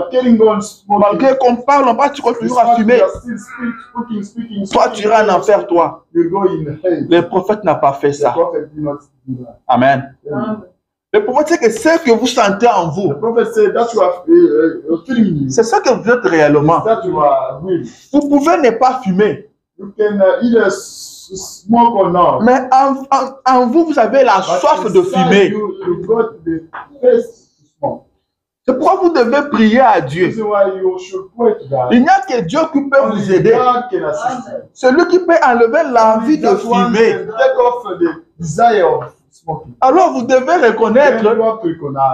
Malgré qu'on parle, on parle, tu continues à fumer. speaking, speaking, Toi, tu iras en enfer, toi. Le prophète n'a pas fait ça. Amen. Amen. Le prophète, c'est que ce que vous sentez en vous, feeling you. c'est ça que vous êtes réellement. Vous pouvez ne pas fumer, You can uh, smoke or not. mais en, en- en vous, vous avez la But soif de fumer. C'est pourquoi vous devez prier à Dieu. Il n'y a que Dieu qui peut vous aider. Celui qui peut enlever l'envie de fumer. Alors vous devez reconnaître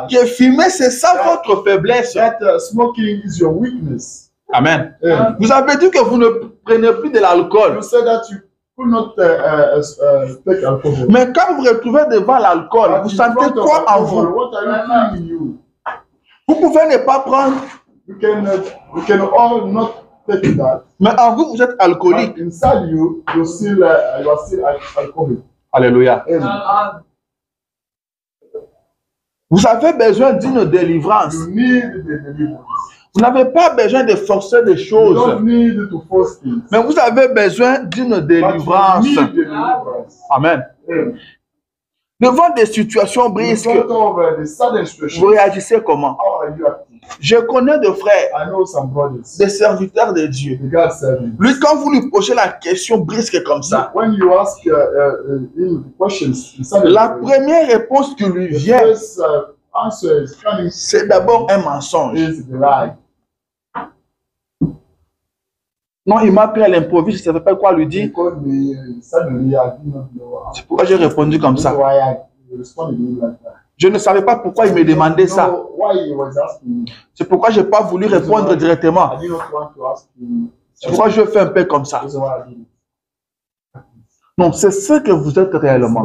que fumer, c'est ça votre faiblesse. uh, smoking is your weakness. Amen. Vous avez dit que vous ne prenez plus de l'alcool. You said that you could not uh, uh, uh, take alcohol. Mais quand vous vous retrouvez devant l'alcool, But vous sentez quoi en vous? Vous pouvez ne pas prendre, You can, uh, you can all not take that. mais en vous, vous êtes alcoolique. But inside you, you still, uh, you are still al- alcoholic. Alléluia. Amen. Vous avez besoin d'une délivrance. You need the deliverance. Vous n'avez pas besoin de forcer des choses, mais vous avez besoin d'une délivrance. Amen. Amen. Devant des situations brisques, vous réagissez comment? Je connais des frères, des serviteurs de Dieu. Lui, quand vous lui posez la question brisque comme ça, When you ask uh, uh, la première réponse qui lui vient, uh, c'est d'abord un mensonge. Non, il m'a pris à l'improviste, je ne savais pas quoi lui dire. C'est pourquoi j'ai répondu comme ça. Je ne savais pas pourquoi il me demandait ça. C'est pourquoi je n'ai pas voulu répondre directement. C'est pourquoi je fais un peu comme ça. Non, c'est ce que vous êtes réellement.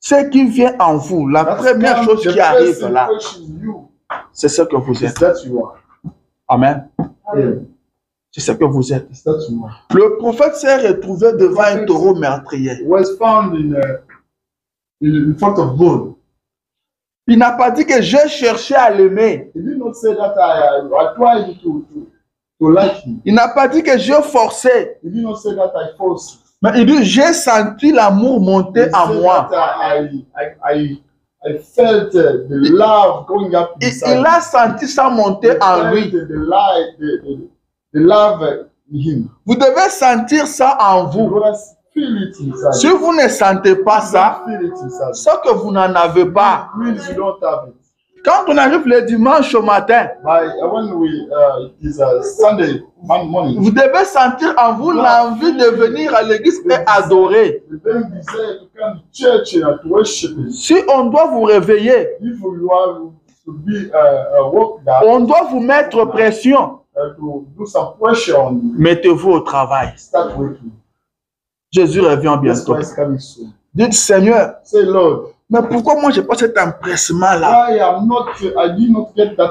Ce qui vient en vous, la première chose qui arrive là, c'est ce que vous êtes. are. Amen. C'est ce que vous êtes. Le prophète s'est retrouvé devant un taureau meurtrier. was found in, uh, in, in front of bull. Il n'a pas dit que j'ai cherché à l'aimer. He did not say that I, I, I tried to, to, to like him. Il n'a pas dit que j'ai forcé. He did not say that I forced. Mais il dit j'ai senti l'amour monter en moi. I, I, I, I felt the love going up Il, a senti ça monter I en lui. the, the, light, the, the, him. Vous devez sentir ça en You vous. Si vous ne sentez pas ça, c'est que vous n'en avez pas. Quand on arrive le dimanche au matin, uh, uh, it is a Sunday mon- morning, vous devez sentir en vous l'envie de venir à l'église et adorer. Si on doit vous réveiller, uh, on doit vous mettre pression. Uh, to do some pressure on you, Mettez-vous au travail. Jésus revient bientôt. Dites Seigneur, Say, Lord, mais pourquoi moi je n'ai pas cet empressement-là?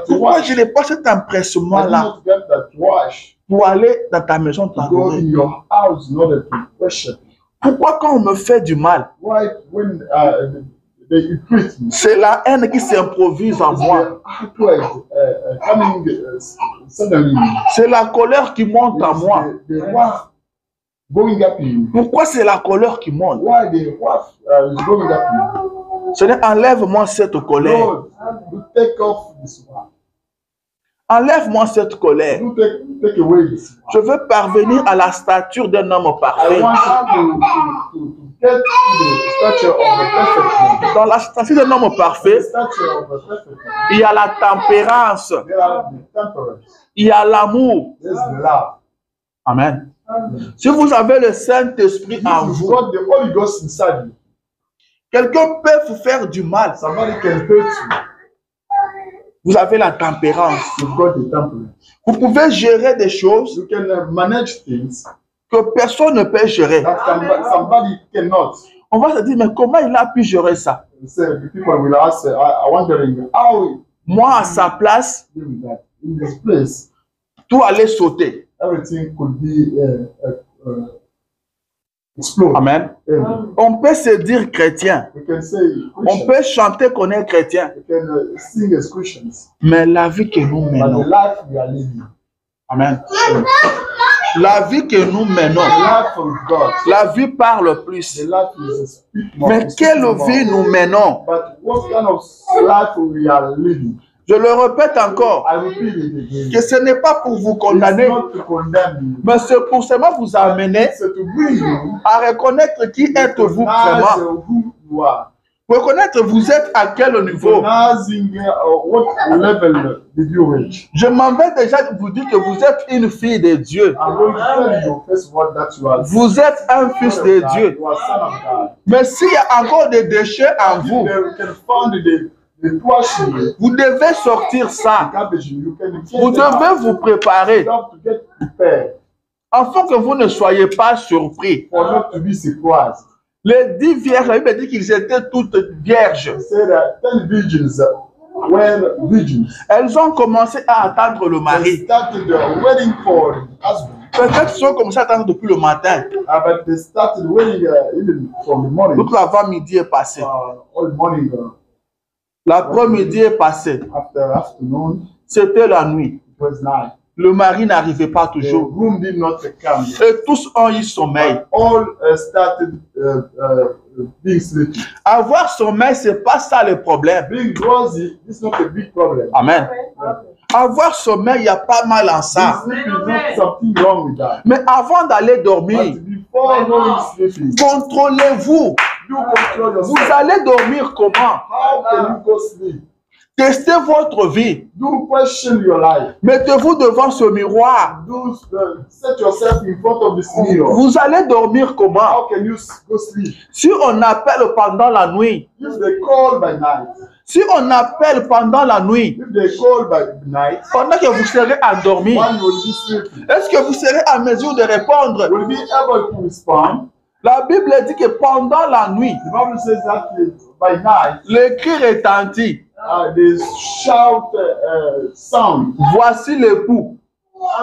Pourquoi je n'ai pas cet empressement-là? Pour aller dans ta maison. Pourquoi quand on me fait du mal, C'est la haine qui s'improvise en moi the outward uh, uh, coming uh, suddenly, C'est la colère qui monte en moi. Pourquoi c'est la colère qui monte? Seigneur, enlève-moi cette colère. Enlève-moi cette colère. Je veux parvenir à la stature d'un homme parfait. Dans la stature d'un homme parfait, il y a la tempérance, il y a l'amour. Amen. Si vous avez le Saint-Esprit en vous, quelqu'un peut vous faire du mal. Vous avez la tempérance. Vous pouvez gérer des choses Que personne ne peut gérer. On va se dire, mais comment il a pu gérer ça? So the people will ask, are wondering how Moi, à sa place, tout allait sauter. everything could be uh, uh, uh. Amen. On peut se dire chrétien. We can say On peut chanter qu'on est chrétien. we can sing as Christians, Mais la vie que nous but the menons. life we are living, Amen. La vie que nous menons. La vie parle plus. Mais quelle vie nous menons? Je le répète encore, que ce n'est pas pour vous condamner, mais c'est pour seulement vous amener à reconnaître qui êtes-vous vraiment. Reconnaître vous êtes à quel niveau? Uh, reach? Je m'en vais déjà vous dire que vous êtes une fille de Dieu. Vous êtes un fils de Dieu. Mais s'il y a encore des déchets en vous, vous devez sortir ça. Vous devez vous préparer afin que vous ne soyez pas surpris. Les dix vierges, la Bible dit qu'ils étaient toutes vierges. Elles ont commencé à attendre le mari. Peut-être qu'ils ont commencé à attendre depuis le matin. started waiting uh. Toute l'avant-midi est passé. Uh, uh, L'après-midi est passé. after afternoon, C'était la nuit. Le mari n'arrivait pas The toujours. room did not come. Et tous ont eu sommeil. All uh, started uh, uh, being sleepy. Avoir sommeil, c'est pas ça le problème. Being drowsy is not a big problem. Amen. Avoir sommeil, il y a pas mal en ça. Something wrong with that. Mais avant d'aller dormir, But before going sleeping, contrôlez-vous. you control Vous yourself. allez dormir comment? How can you go sleep? Testez votre vie. Do question your life. Mettez-vous devant ce miroir. Do uh, set yourself in front of this mirror. Vous allez dormir comment? How can you go sleep? Si on appelle pendant la nuit, If they call by night, si on appelle pendant la nuit, night, pendant que vous serez endormi, est-ce que vous serez en mesure de répondre? Will be able to respond? La Bible dit que pendant la nuit, The Bible says that by night, le cri retentit. uh, they shout uh, sound. Voici l'époux.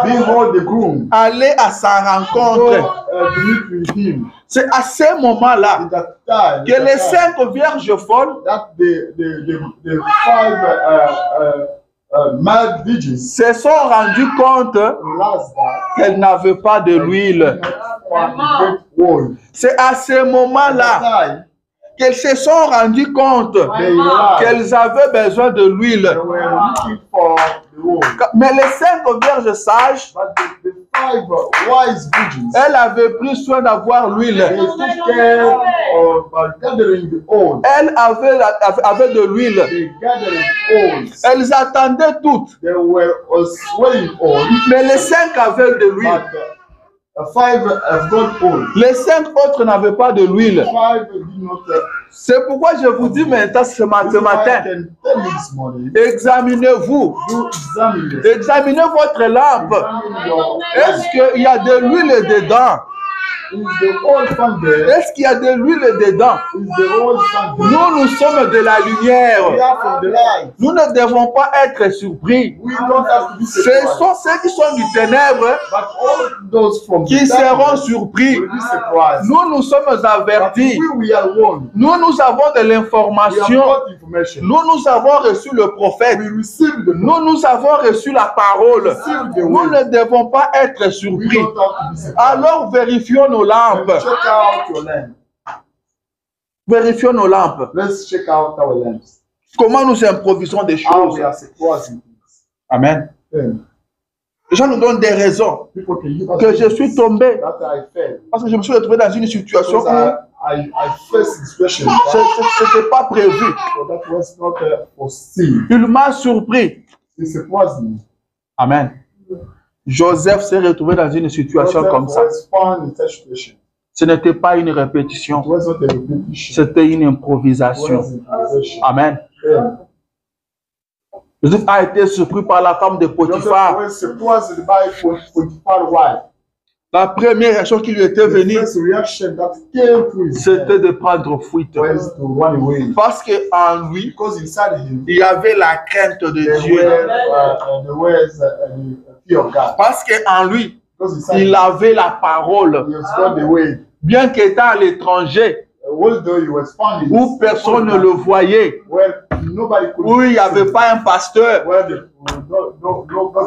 Behold the groom. Allez à sa rencontre. uh. C'est à ce moment-là que that les cinq vierges folles that the the the, the five uh, se sont rendues compte qu'elles n'avaient pas de l'huile. C'est à ce moment-là qu'elles se sont rendues compte qu'elles avaient besoin de l'huile. Mais les cinq vierges sages, elles avaient pris soin d'avoir l'huile. Elles avaient, avaient de l'huile. Elles attendaient toutes. Mais les cinq avaient de l'huile. But five have got oil. Les cinq autres n'avaient pas de l'huile. C'est pourquoi je vous dis maintenant ce matin, examinez-vous. Examinez votre lampe. Est-ce qu'il y a de l'huile dedans? Est-ce qu'il y a de l'huile dedans? Nous, nous sommes de la lumière. Nous ne devons pas être surpris. Ce sont ceux qui sont du ténèbre qui seront surpris. Nous, nous sommes avertis. Nous, nous avons de l'information. Nous, nous avons reçu le prophète. Nous, nous avons reçu la parole. Nous ne devons pas être surpris. Alors, vérifions nos Lampes. check out your lamp. Vérifions nos lampes. Let's check out our lamps. Comment nous improvisons des choses. Amen. Then Les gens nous donnent des raisons que je suis tombé parce que je me suis retrouvé dans une situation où ce n'était pas prévu. uh. Il m'a surpris. Amen. Joseph s'est retrouvé dans une situation Joseph comme ça. Ce n'était pas une répétition, c'était une improvisation. Amen. Yeah. Joseph a été surpris par la femme de Potiphar. La première réaction qui lui était venue, c'était de prendre fuite. Parce qu'en lui, il y avait la crainte de Dieu. Parce qu'en lui, il avait la parole. Bien qu'étant à l'étranger, où personne ne le voyait, où il n'y avait pas un pasteur,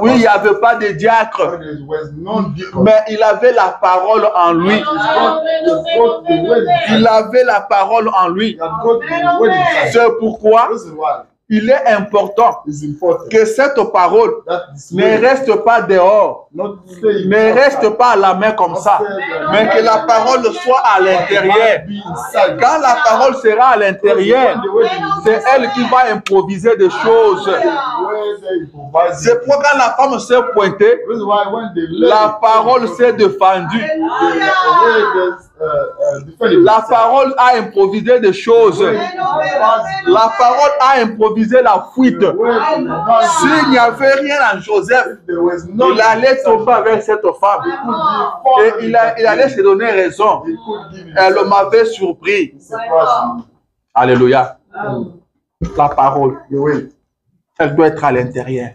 où il n'y avait pas de diacre, mais il avait la parole en lui. Il avait la parole en lui. C'est pourquoi il est important que cette parole ne reste pas dehors, ne reste pas à la main comme ça, mais que la parole soit à l'intérieur. Quand la parole sera à l'intérieur, c'est elle qui va improviser des choses. C'est pourquoi quand la femme s'est pointée, la parole s'est défendue. La parole a improvisé des choses. La parole a improvisé la fuite. S'il n'y avait rien en Joseph, il allait tomber avec cette femme. Et il, a- il allait se donner raison. Elle m'avait surpris. Alléluia. La parole, elle doit être à l'intérieur.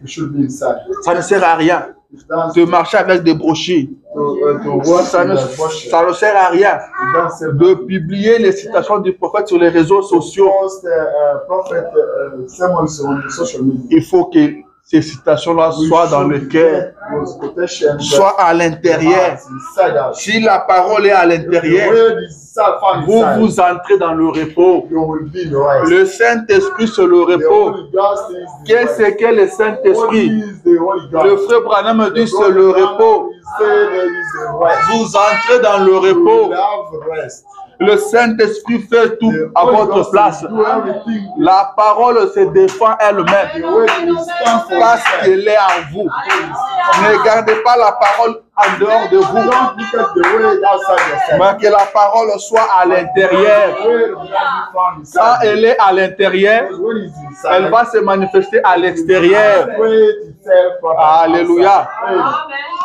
Ça ne sert à rien de marcher avec des uh, to work Ça ne, ça ne sert à rien de publier les citations du prophète sur les réseaux sociaux. uh, uh, uh, social media. Il faut que ces citations-là soient dans le cœur, soient à l'intérieur. Si la parole est à l'intérieur, vous vous entrez dans le repos. Le Saint-Esprit, c'est le repos. Qu'est-ce que le Saint-Esprit? Le frère Branham dit c'est le repos. Vous entrez dans le repos. Le Saint-Esprit fait tout à votre place. La parole se défend elle-même parce qu'elle est en vous. Ne gardez pas la parole en dehors de vous, mais que la parole soit à l'intérieur. Quand elle est à l'intérieur, elle va se manifester à l'extérieur. Alléluia.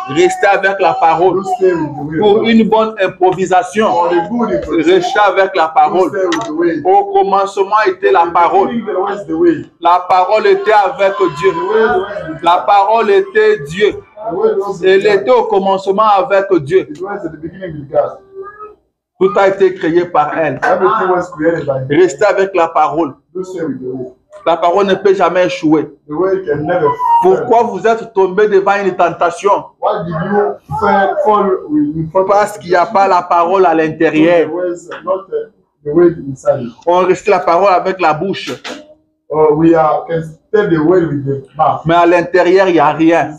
Restez avec la parole. Pour une bonne improvisation, restez avec la parole. Au commencement était la parole. La parole était avec Dieu. La parole était Dieu. Elle était au commencement avec Dieu. Tout a été créé par elle. Restez avec la parole. La parole ne peut jamais échouer. Pourquoi vous êtes tombé devant une tentation? Parce qu'il n'y a pas la parole à l'intérieur. On reste la parole avec la bouche, mais à l'intérieur, il n'y a rien.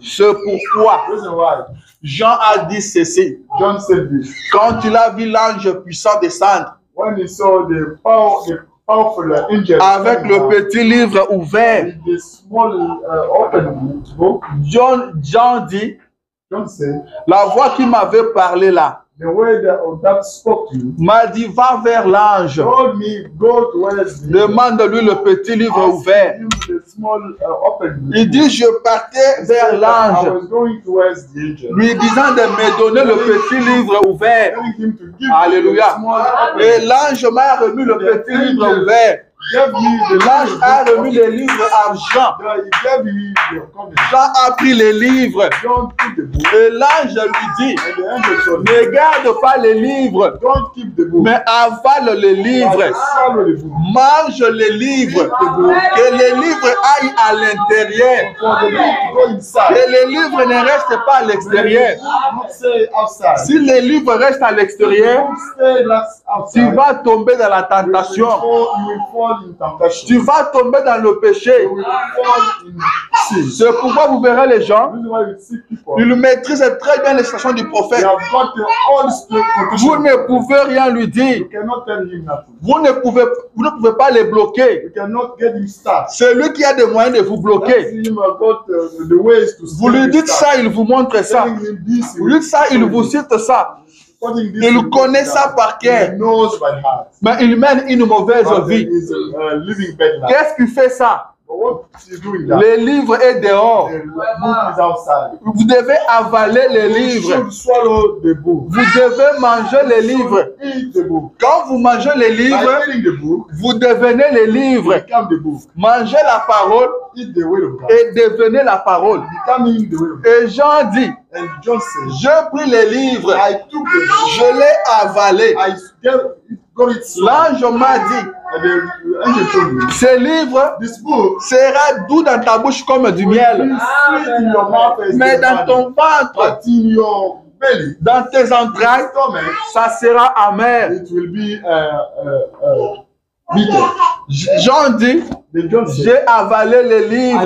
C'est pourquoi? Jean a dit ceci. John said this. Quand il a vu l'ange puissant descendre When he saw the power, the powerful angel avec le petit livre ouvert, uh, John, dit, la voix qui m'avait parlé là, the way that, that spoke to you m'a dit, va vers l'ange, demande-lui le petit livre ouvert. him the small uh. Il dit, je partais vers l'ange, lui disant de me donner le petit livre ouvert. Alléluia. Et l'ange m'a remis le petit livre ouvert. The L'ange a remis les livres à Jean. A pris les livres. Et l'ange lui dit, ne garde pas les livres, mais avale les livres. Mange les livres. Que les livres aillent à l'intérieur. Que les livres ne restent pas à l'extérieur. Si les livres restent à l'extérieur, tu vas tomber dans la tentation. Tu vas tomber dans le péché. Sin. C'est pourquoi vous verrez les gens, ils maîtrisent très bien les stations du prophète. Vous ne pouvez rien lui dire. Vous ne pouvez, vous ne pouvez pas les bloquer. You cannot get him start. C'est lui qui a des moyens de vous bloquer. uh, to Vous lui dites ça, il vous montre ça. Vous lui dites ça, il vous cite ça. Il connaît ça par cœur. Mais il mène une mauvaise But vie. uh, life. Qu'est-ce qui fait ça? But what you do in that? Le livre est dehors. Vous devez avaler les livres. Vous devez manger les livres. Quand vous mangez les By livres, vous devenez les livres. Mangez la parole et devenez la parole. Et Jean dit, je pris les livres, je l'ai avalé. L'ange m'a dit, me, ce livre sera doux dans ta bouche comme du miel. mouth as Mais dans ton ventre, dans tes entrailles, ça sera amer. Jean dit, j'ai avalé les livres.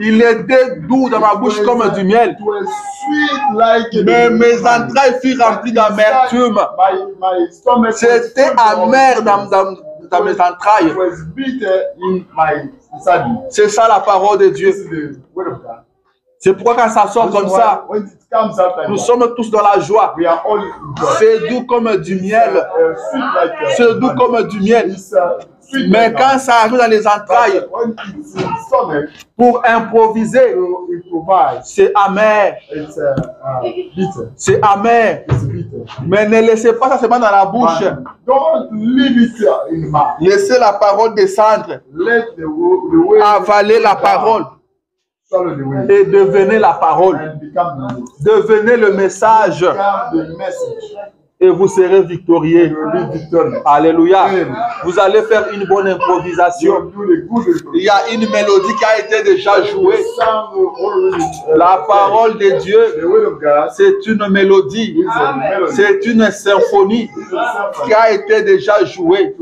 Il était doux dans ma bouche comme du miel. Mais mes entrailles furent remplies d'amertume. C'était amer dans, dans- dans mes entrailles. C'est ça la parole de Dieu. C'est pourquoi quand ça sort comme ça, nous sommes tous dans la joie. C'est doux comme du miel. Uh, sweet like uh, C'est doux comme du miel. Uh, Mais quand ça arrive dans les entrailles, in stomach, pour improviser, c'est amer. uh, uh. C'est amer. Mais ne laissez pas ça seulement dans la bouche. Uh. Laissez la parole descendre. Avalez la parole et devenez la parole. Devenez le message. Et vous serez victorieux. You will be victorious. Alléluia. Vous allez faire une bonne You improvisation. Il y a une mélodie qui a été déjà jouée. La parole de Dieu, c'est une mélodie. C'est une symphonie qui a été déjà jouée.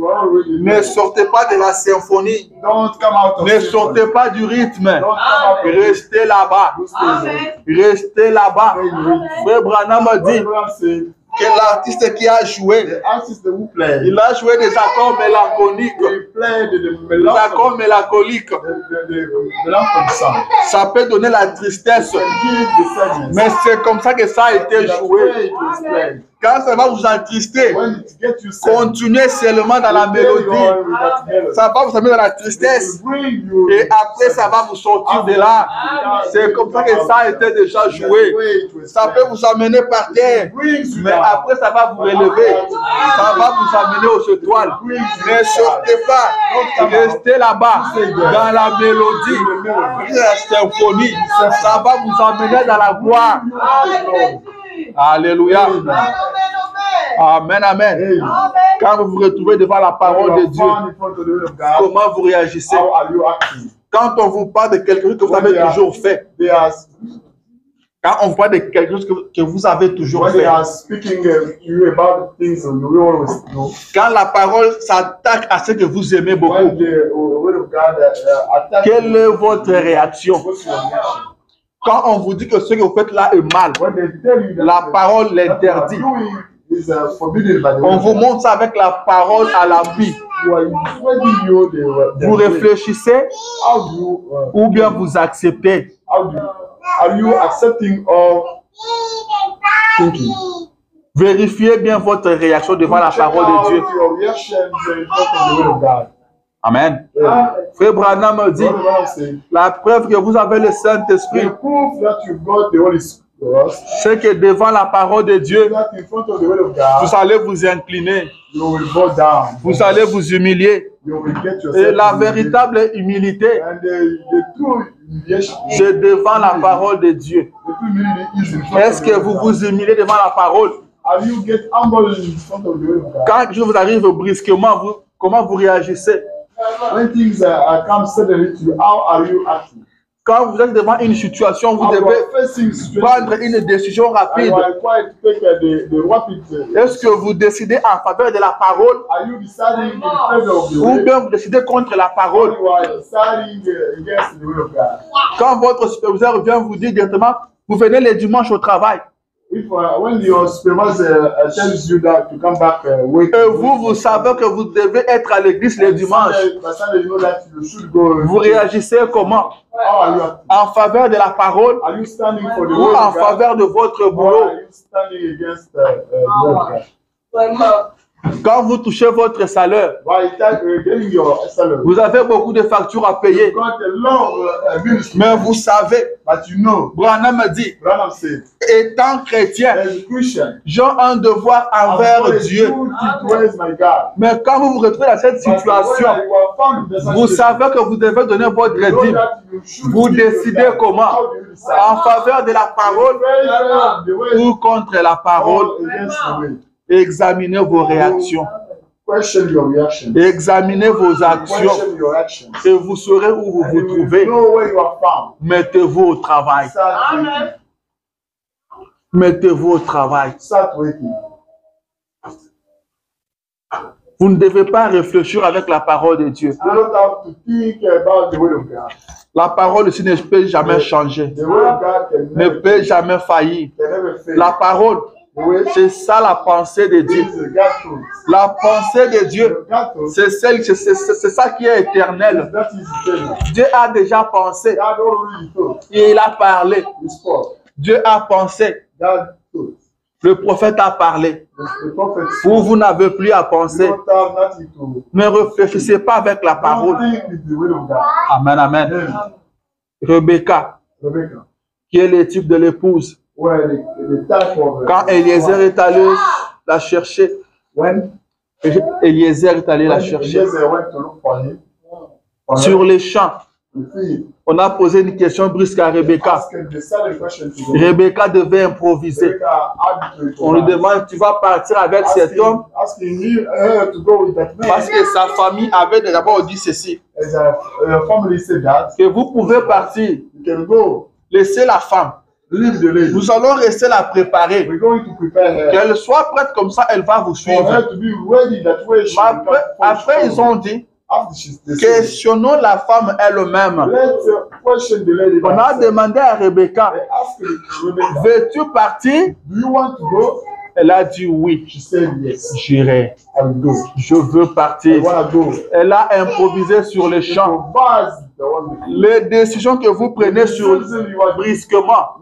Ne sortez pas de la symphonie. Don't come out of Ne sortez pas du rythme. Don't come out of Restez là-bas. You stay there. Restez là-bas. Frère Branham a dit que l'artiste qui a joué, il a joué des accords mélancoliques. Des accords mélancoliques. Ça peut donner la tristesse. Mais c'est comme ça que ça a été joué. Quand ça va vous sad, continuez seulement dans la mélodie. Ça va vous amener dans la tristesse. Et après, ça va vous sortir de là. C'est comme ça que ça a été déjà joué. Ça peut vous amener par terre. Mais après, ça va vous relever. Ça va vous amener aux étoiles. Ne sortez pas. Restez là-bas. Dans la mélodie. La symphonie. Ça va vous amener dans la gloire. Alléluia. Amen, amen. Quand vous vous retrouvez devant la parole de Dieu, comment vous réagissez? Quand on vous parle de quelque chose que vous avez toujours fait, quand on vous parle de quelque chose que, que vous avez toujours when fait, speaking uh, about things always know. quand la parole s'attaque à ce que vous aimez beaucoup, the uh, God uh, quelle est votre réaction? Quand on vous dit que ce que vous faites là est mal, la parole l'interdit. uh, the On vous montre ça avec la parole à the, the Vous réfléchissez ou bien vous acceptez? Vérifiez bien votre réaction devant la parole de Dieu. Amen. Frère Branham me dit, la preuve que vous avez le Saint-Esprit, c'est que devant la parole de Dieu, vous allez vous incliner, vous allez vous humilier. Et la véritable humilité, humiliation, c'est devant la parole de Dieu. Est-ce que vous vous humiliez devant la parole? Quand chose vous arrive brusquement, vous, comment vous réagissez? When things uh, come suddenly to you, how are you acting? Quand vous êtes devant une situation, vous devez prendre une décision rapide. uh. Uh, Est-ce que vous décidez en faveur de la parole? Are you deciding in favor of the ou bien vous décidez contre la parole? you are deciding uh, the? Quand votre superviseur vient vous dire directement, vous venez les dimanches au travail If uh, when your supervisor uh, tells you that to come back uh, wait, et vous, vous savez que vous devez être à l'église should go. vous réagissez comment? How are you acting? En faveur de la parole Are you standing for the ou word en faveur de votre Or boulot? are you standing against uh, uh? Quand vous touchez votre salaire, salary, vous avez beaucoup de factures à payer. uh, Mais vous savez, Branham me dit, étant chrétien, j'ai un devoir envers Dieu. Mais quand vous vous retrouvez dans cette situation, vous savez que vous devez donner votre dîme Vous décidez comment? En faveur de la parole ou contre la parole? Examinez vos réactions, Question your reaction. examinez vos actions Question your actions. et vous saurez où vous And vous you will trouvez. know where you are found. Mettez-vous au travail. Mettez-vous au travail. Vous ne devez pas réfléchir avec la parole de Dieu. You don't have to think about the word of God. La parole de Dieu ne peut jamais changer, The word of God can ne peut jamais faillir. can never fail. La parole, c'est ça la pensée de Dieu. La pensée de Dieu, c'est celle, c'est ça qui est éternel. Dieu a déjà pensé et il a parlé. Dieu a pensé, le prophète a parlé. Vous, vous n'avez plus à penser. Ne réfléchissez pas avec la parole. Amen, amen. Rebecca, qui est le type de l'épouse, where the, the type of quand Eliezer est allé la chercher, when Eliezer est allé la chercher. Eliezer went to look for him, for sur les champs. On a posé une question brusque à Rebecca. Rebecca devait improviser. On lui improvise. demande, tu vas partir avec cet homme? man. parce que sa famille avait d'abord dit ceci, that, que vous pouvez partir, you can go, laissez la femme. Nous allons rester la préparer. We're going to prepare her Qu'elle soit prête comme ça, elle va vous suivre. après, ils ont dit, questionnons la femme elle-même. On a demandé à Rebecca, veux-tu partir? Elle a dit oui, j'irai. Je veux partir. Elle a improvisé sur le champ. Les décisions que vous prenez sur brusquement,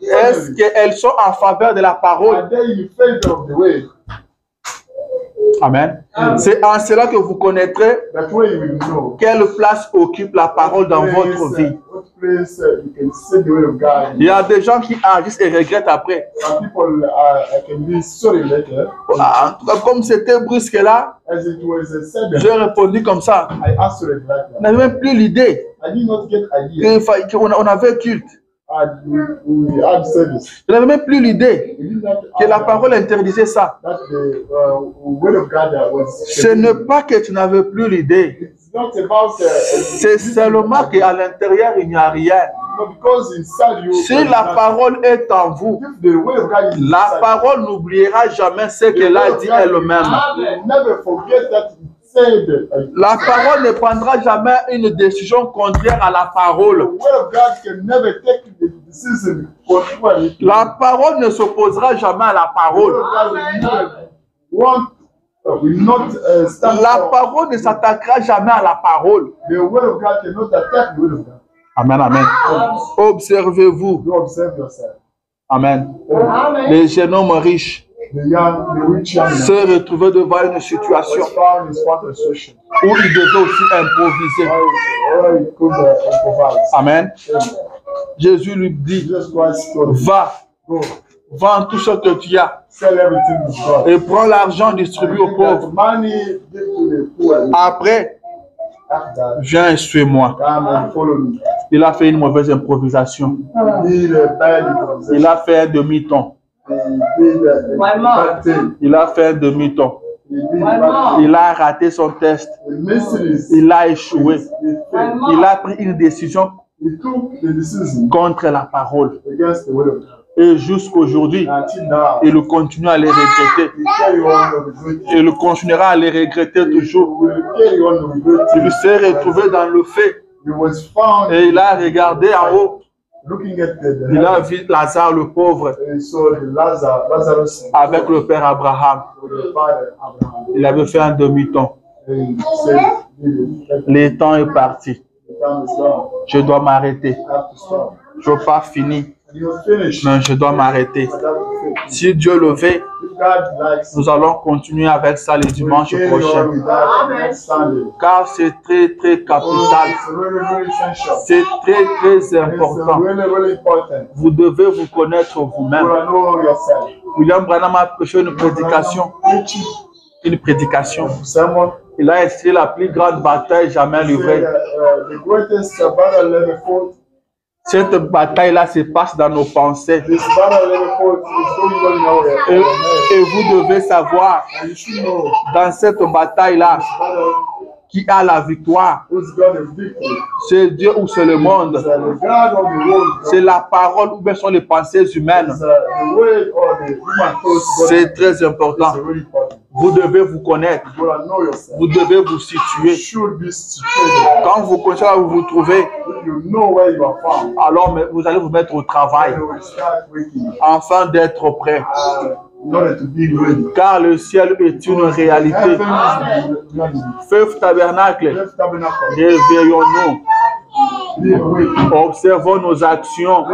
est-ce qu'elles sont en faveur de la parole Are they in favor of the way? Amen. C'est en cela que vous connaîtrez quelle place occupe la parole dans votre vie. Uh. Il y a des gens qui agissent et regrettent après. Uh. Ah, cas, comme c'était brusque là, uh, j'ai répondu comme ça. That. n'avait même plus l'idée qu'on on avait culte. Je n'avais même plus l'idée que la parole interdisait ça. uh. Ce n'est pas que tu n'avais plus l'idée. Uh, C'est seulement qu'à l'intérieur, il n'y a rien. Si la parole est en vous, la parole n'oubliera jamais ce qu'elle a dit elle-même. Said. La parole ne prendra jamais une décision contraire à la The parole. word of God can never take the decision contrary to La parole ne s'opposera jamais à la The word parole. uh, will not uh, stand La for- parole ne s'attaquera jamais à la parole. The word of God cannot attack the word of God. Amen, amen. Observez-vous. You observe yourself. Amen. Amen. Les jeunes hommes riches Se retrouvaient devant une situation où ils devaient aussi improviser. Amen. Jésus lui dit, va, vends tout ce que tu as et prends l'argent, distribue aux pauvres. Après, viens et suis-moi. Il a fait une mauvaise improvisation. He did a bad improvisation. Il a fait un demi-ton. Vraiment. Il a fait un thing. Il a raté son test. Il a échoué. Il a pris une décision contre la parole. Et jusqu'aujourd'hui, now, il continue à les regretter. il continuera à les regretter toujours. Il s'est retrouvé dans le fait et il a regardé en haut. Looking at the, the Il a vu Lazare le pauvre Lazarus, avec le père Abraham. Il avait fait un demi-ton. And he said, "The Le temps est parti. Je dois m'arrêter. I have to stop." Je n'ai pas fini, mais je dois m'arrêter. Si Dieu le veut, Nous allons continuer avec ça that next Sunday. Car c'est très très capital. Essential. C'est très très important. Vous devez vous connaître vous-même. William Branham a prêché une prédication. Une prédication. Il a essayé la plus grande bataille jamais livrée. Cette bataille-là se passe dans nos pensées. Et, vous devez savoir, dans cette bataille-là, qui a la victoire. C'est Dieu ou c'est le monde. C'est la parole ou bien sont les pensées humaines. C'est très important. Vous devez vous connaître. Vous devez vous situer. Quand vous connaissez là où vous vous trouvez, alors vous allez vous mettre au travail afin d'être prêt. Car le ciel est une réalité. Feu tabernacle, réveillons-nous. Observons nos actions.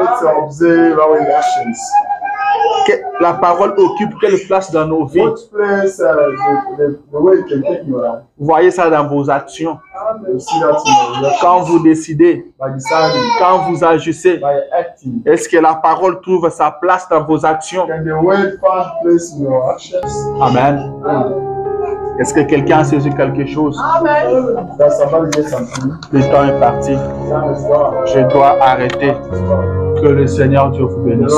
Que- La parole occupe quelle place dans nos vies uh, voyez ça dans vos actions. Quand vous décidez, quand vous agissez, est-ce que la parole trouve sa place dans vos actions? Can the word find place in your actions? Amen. Est-ce que quelqu'un a saisi quelque chose? Le temps est parti. Je dois arrêter. Que le Seigneur Dieu vous bénisse.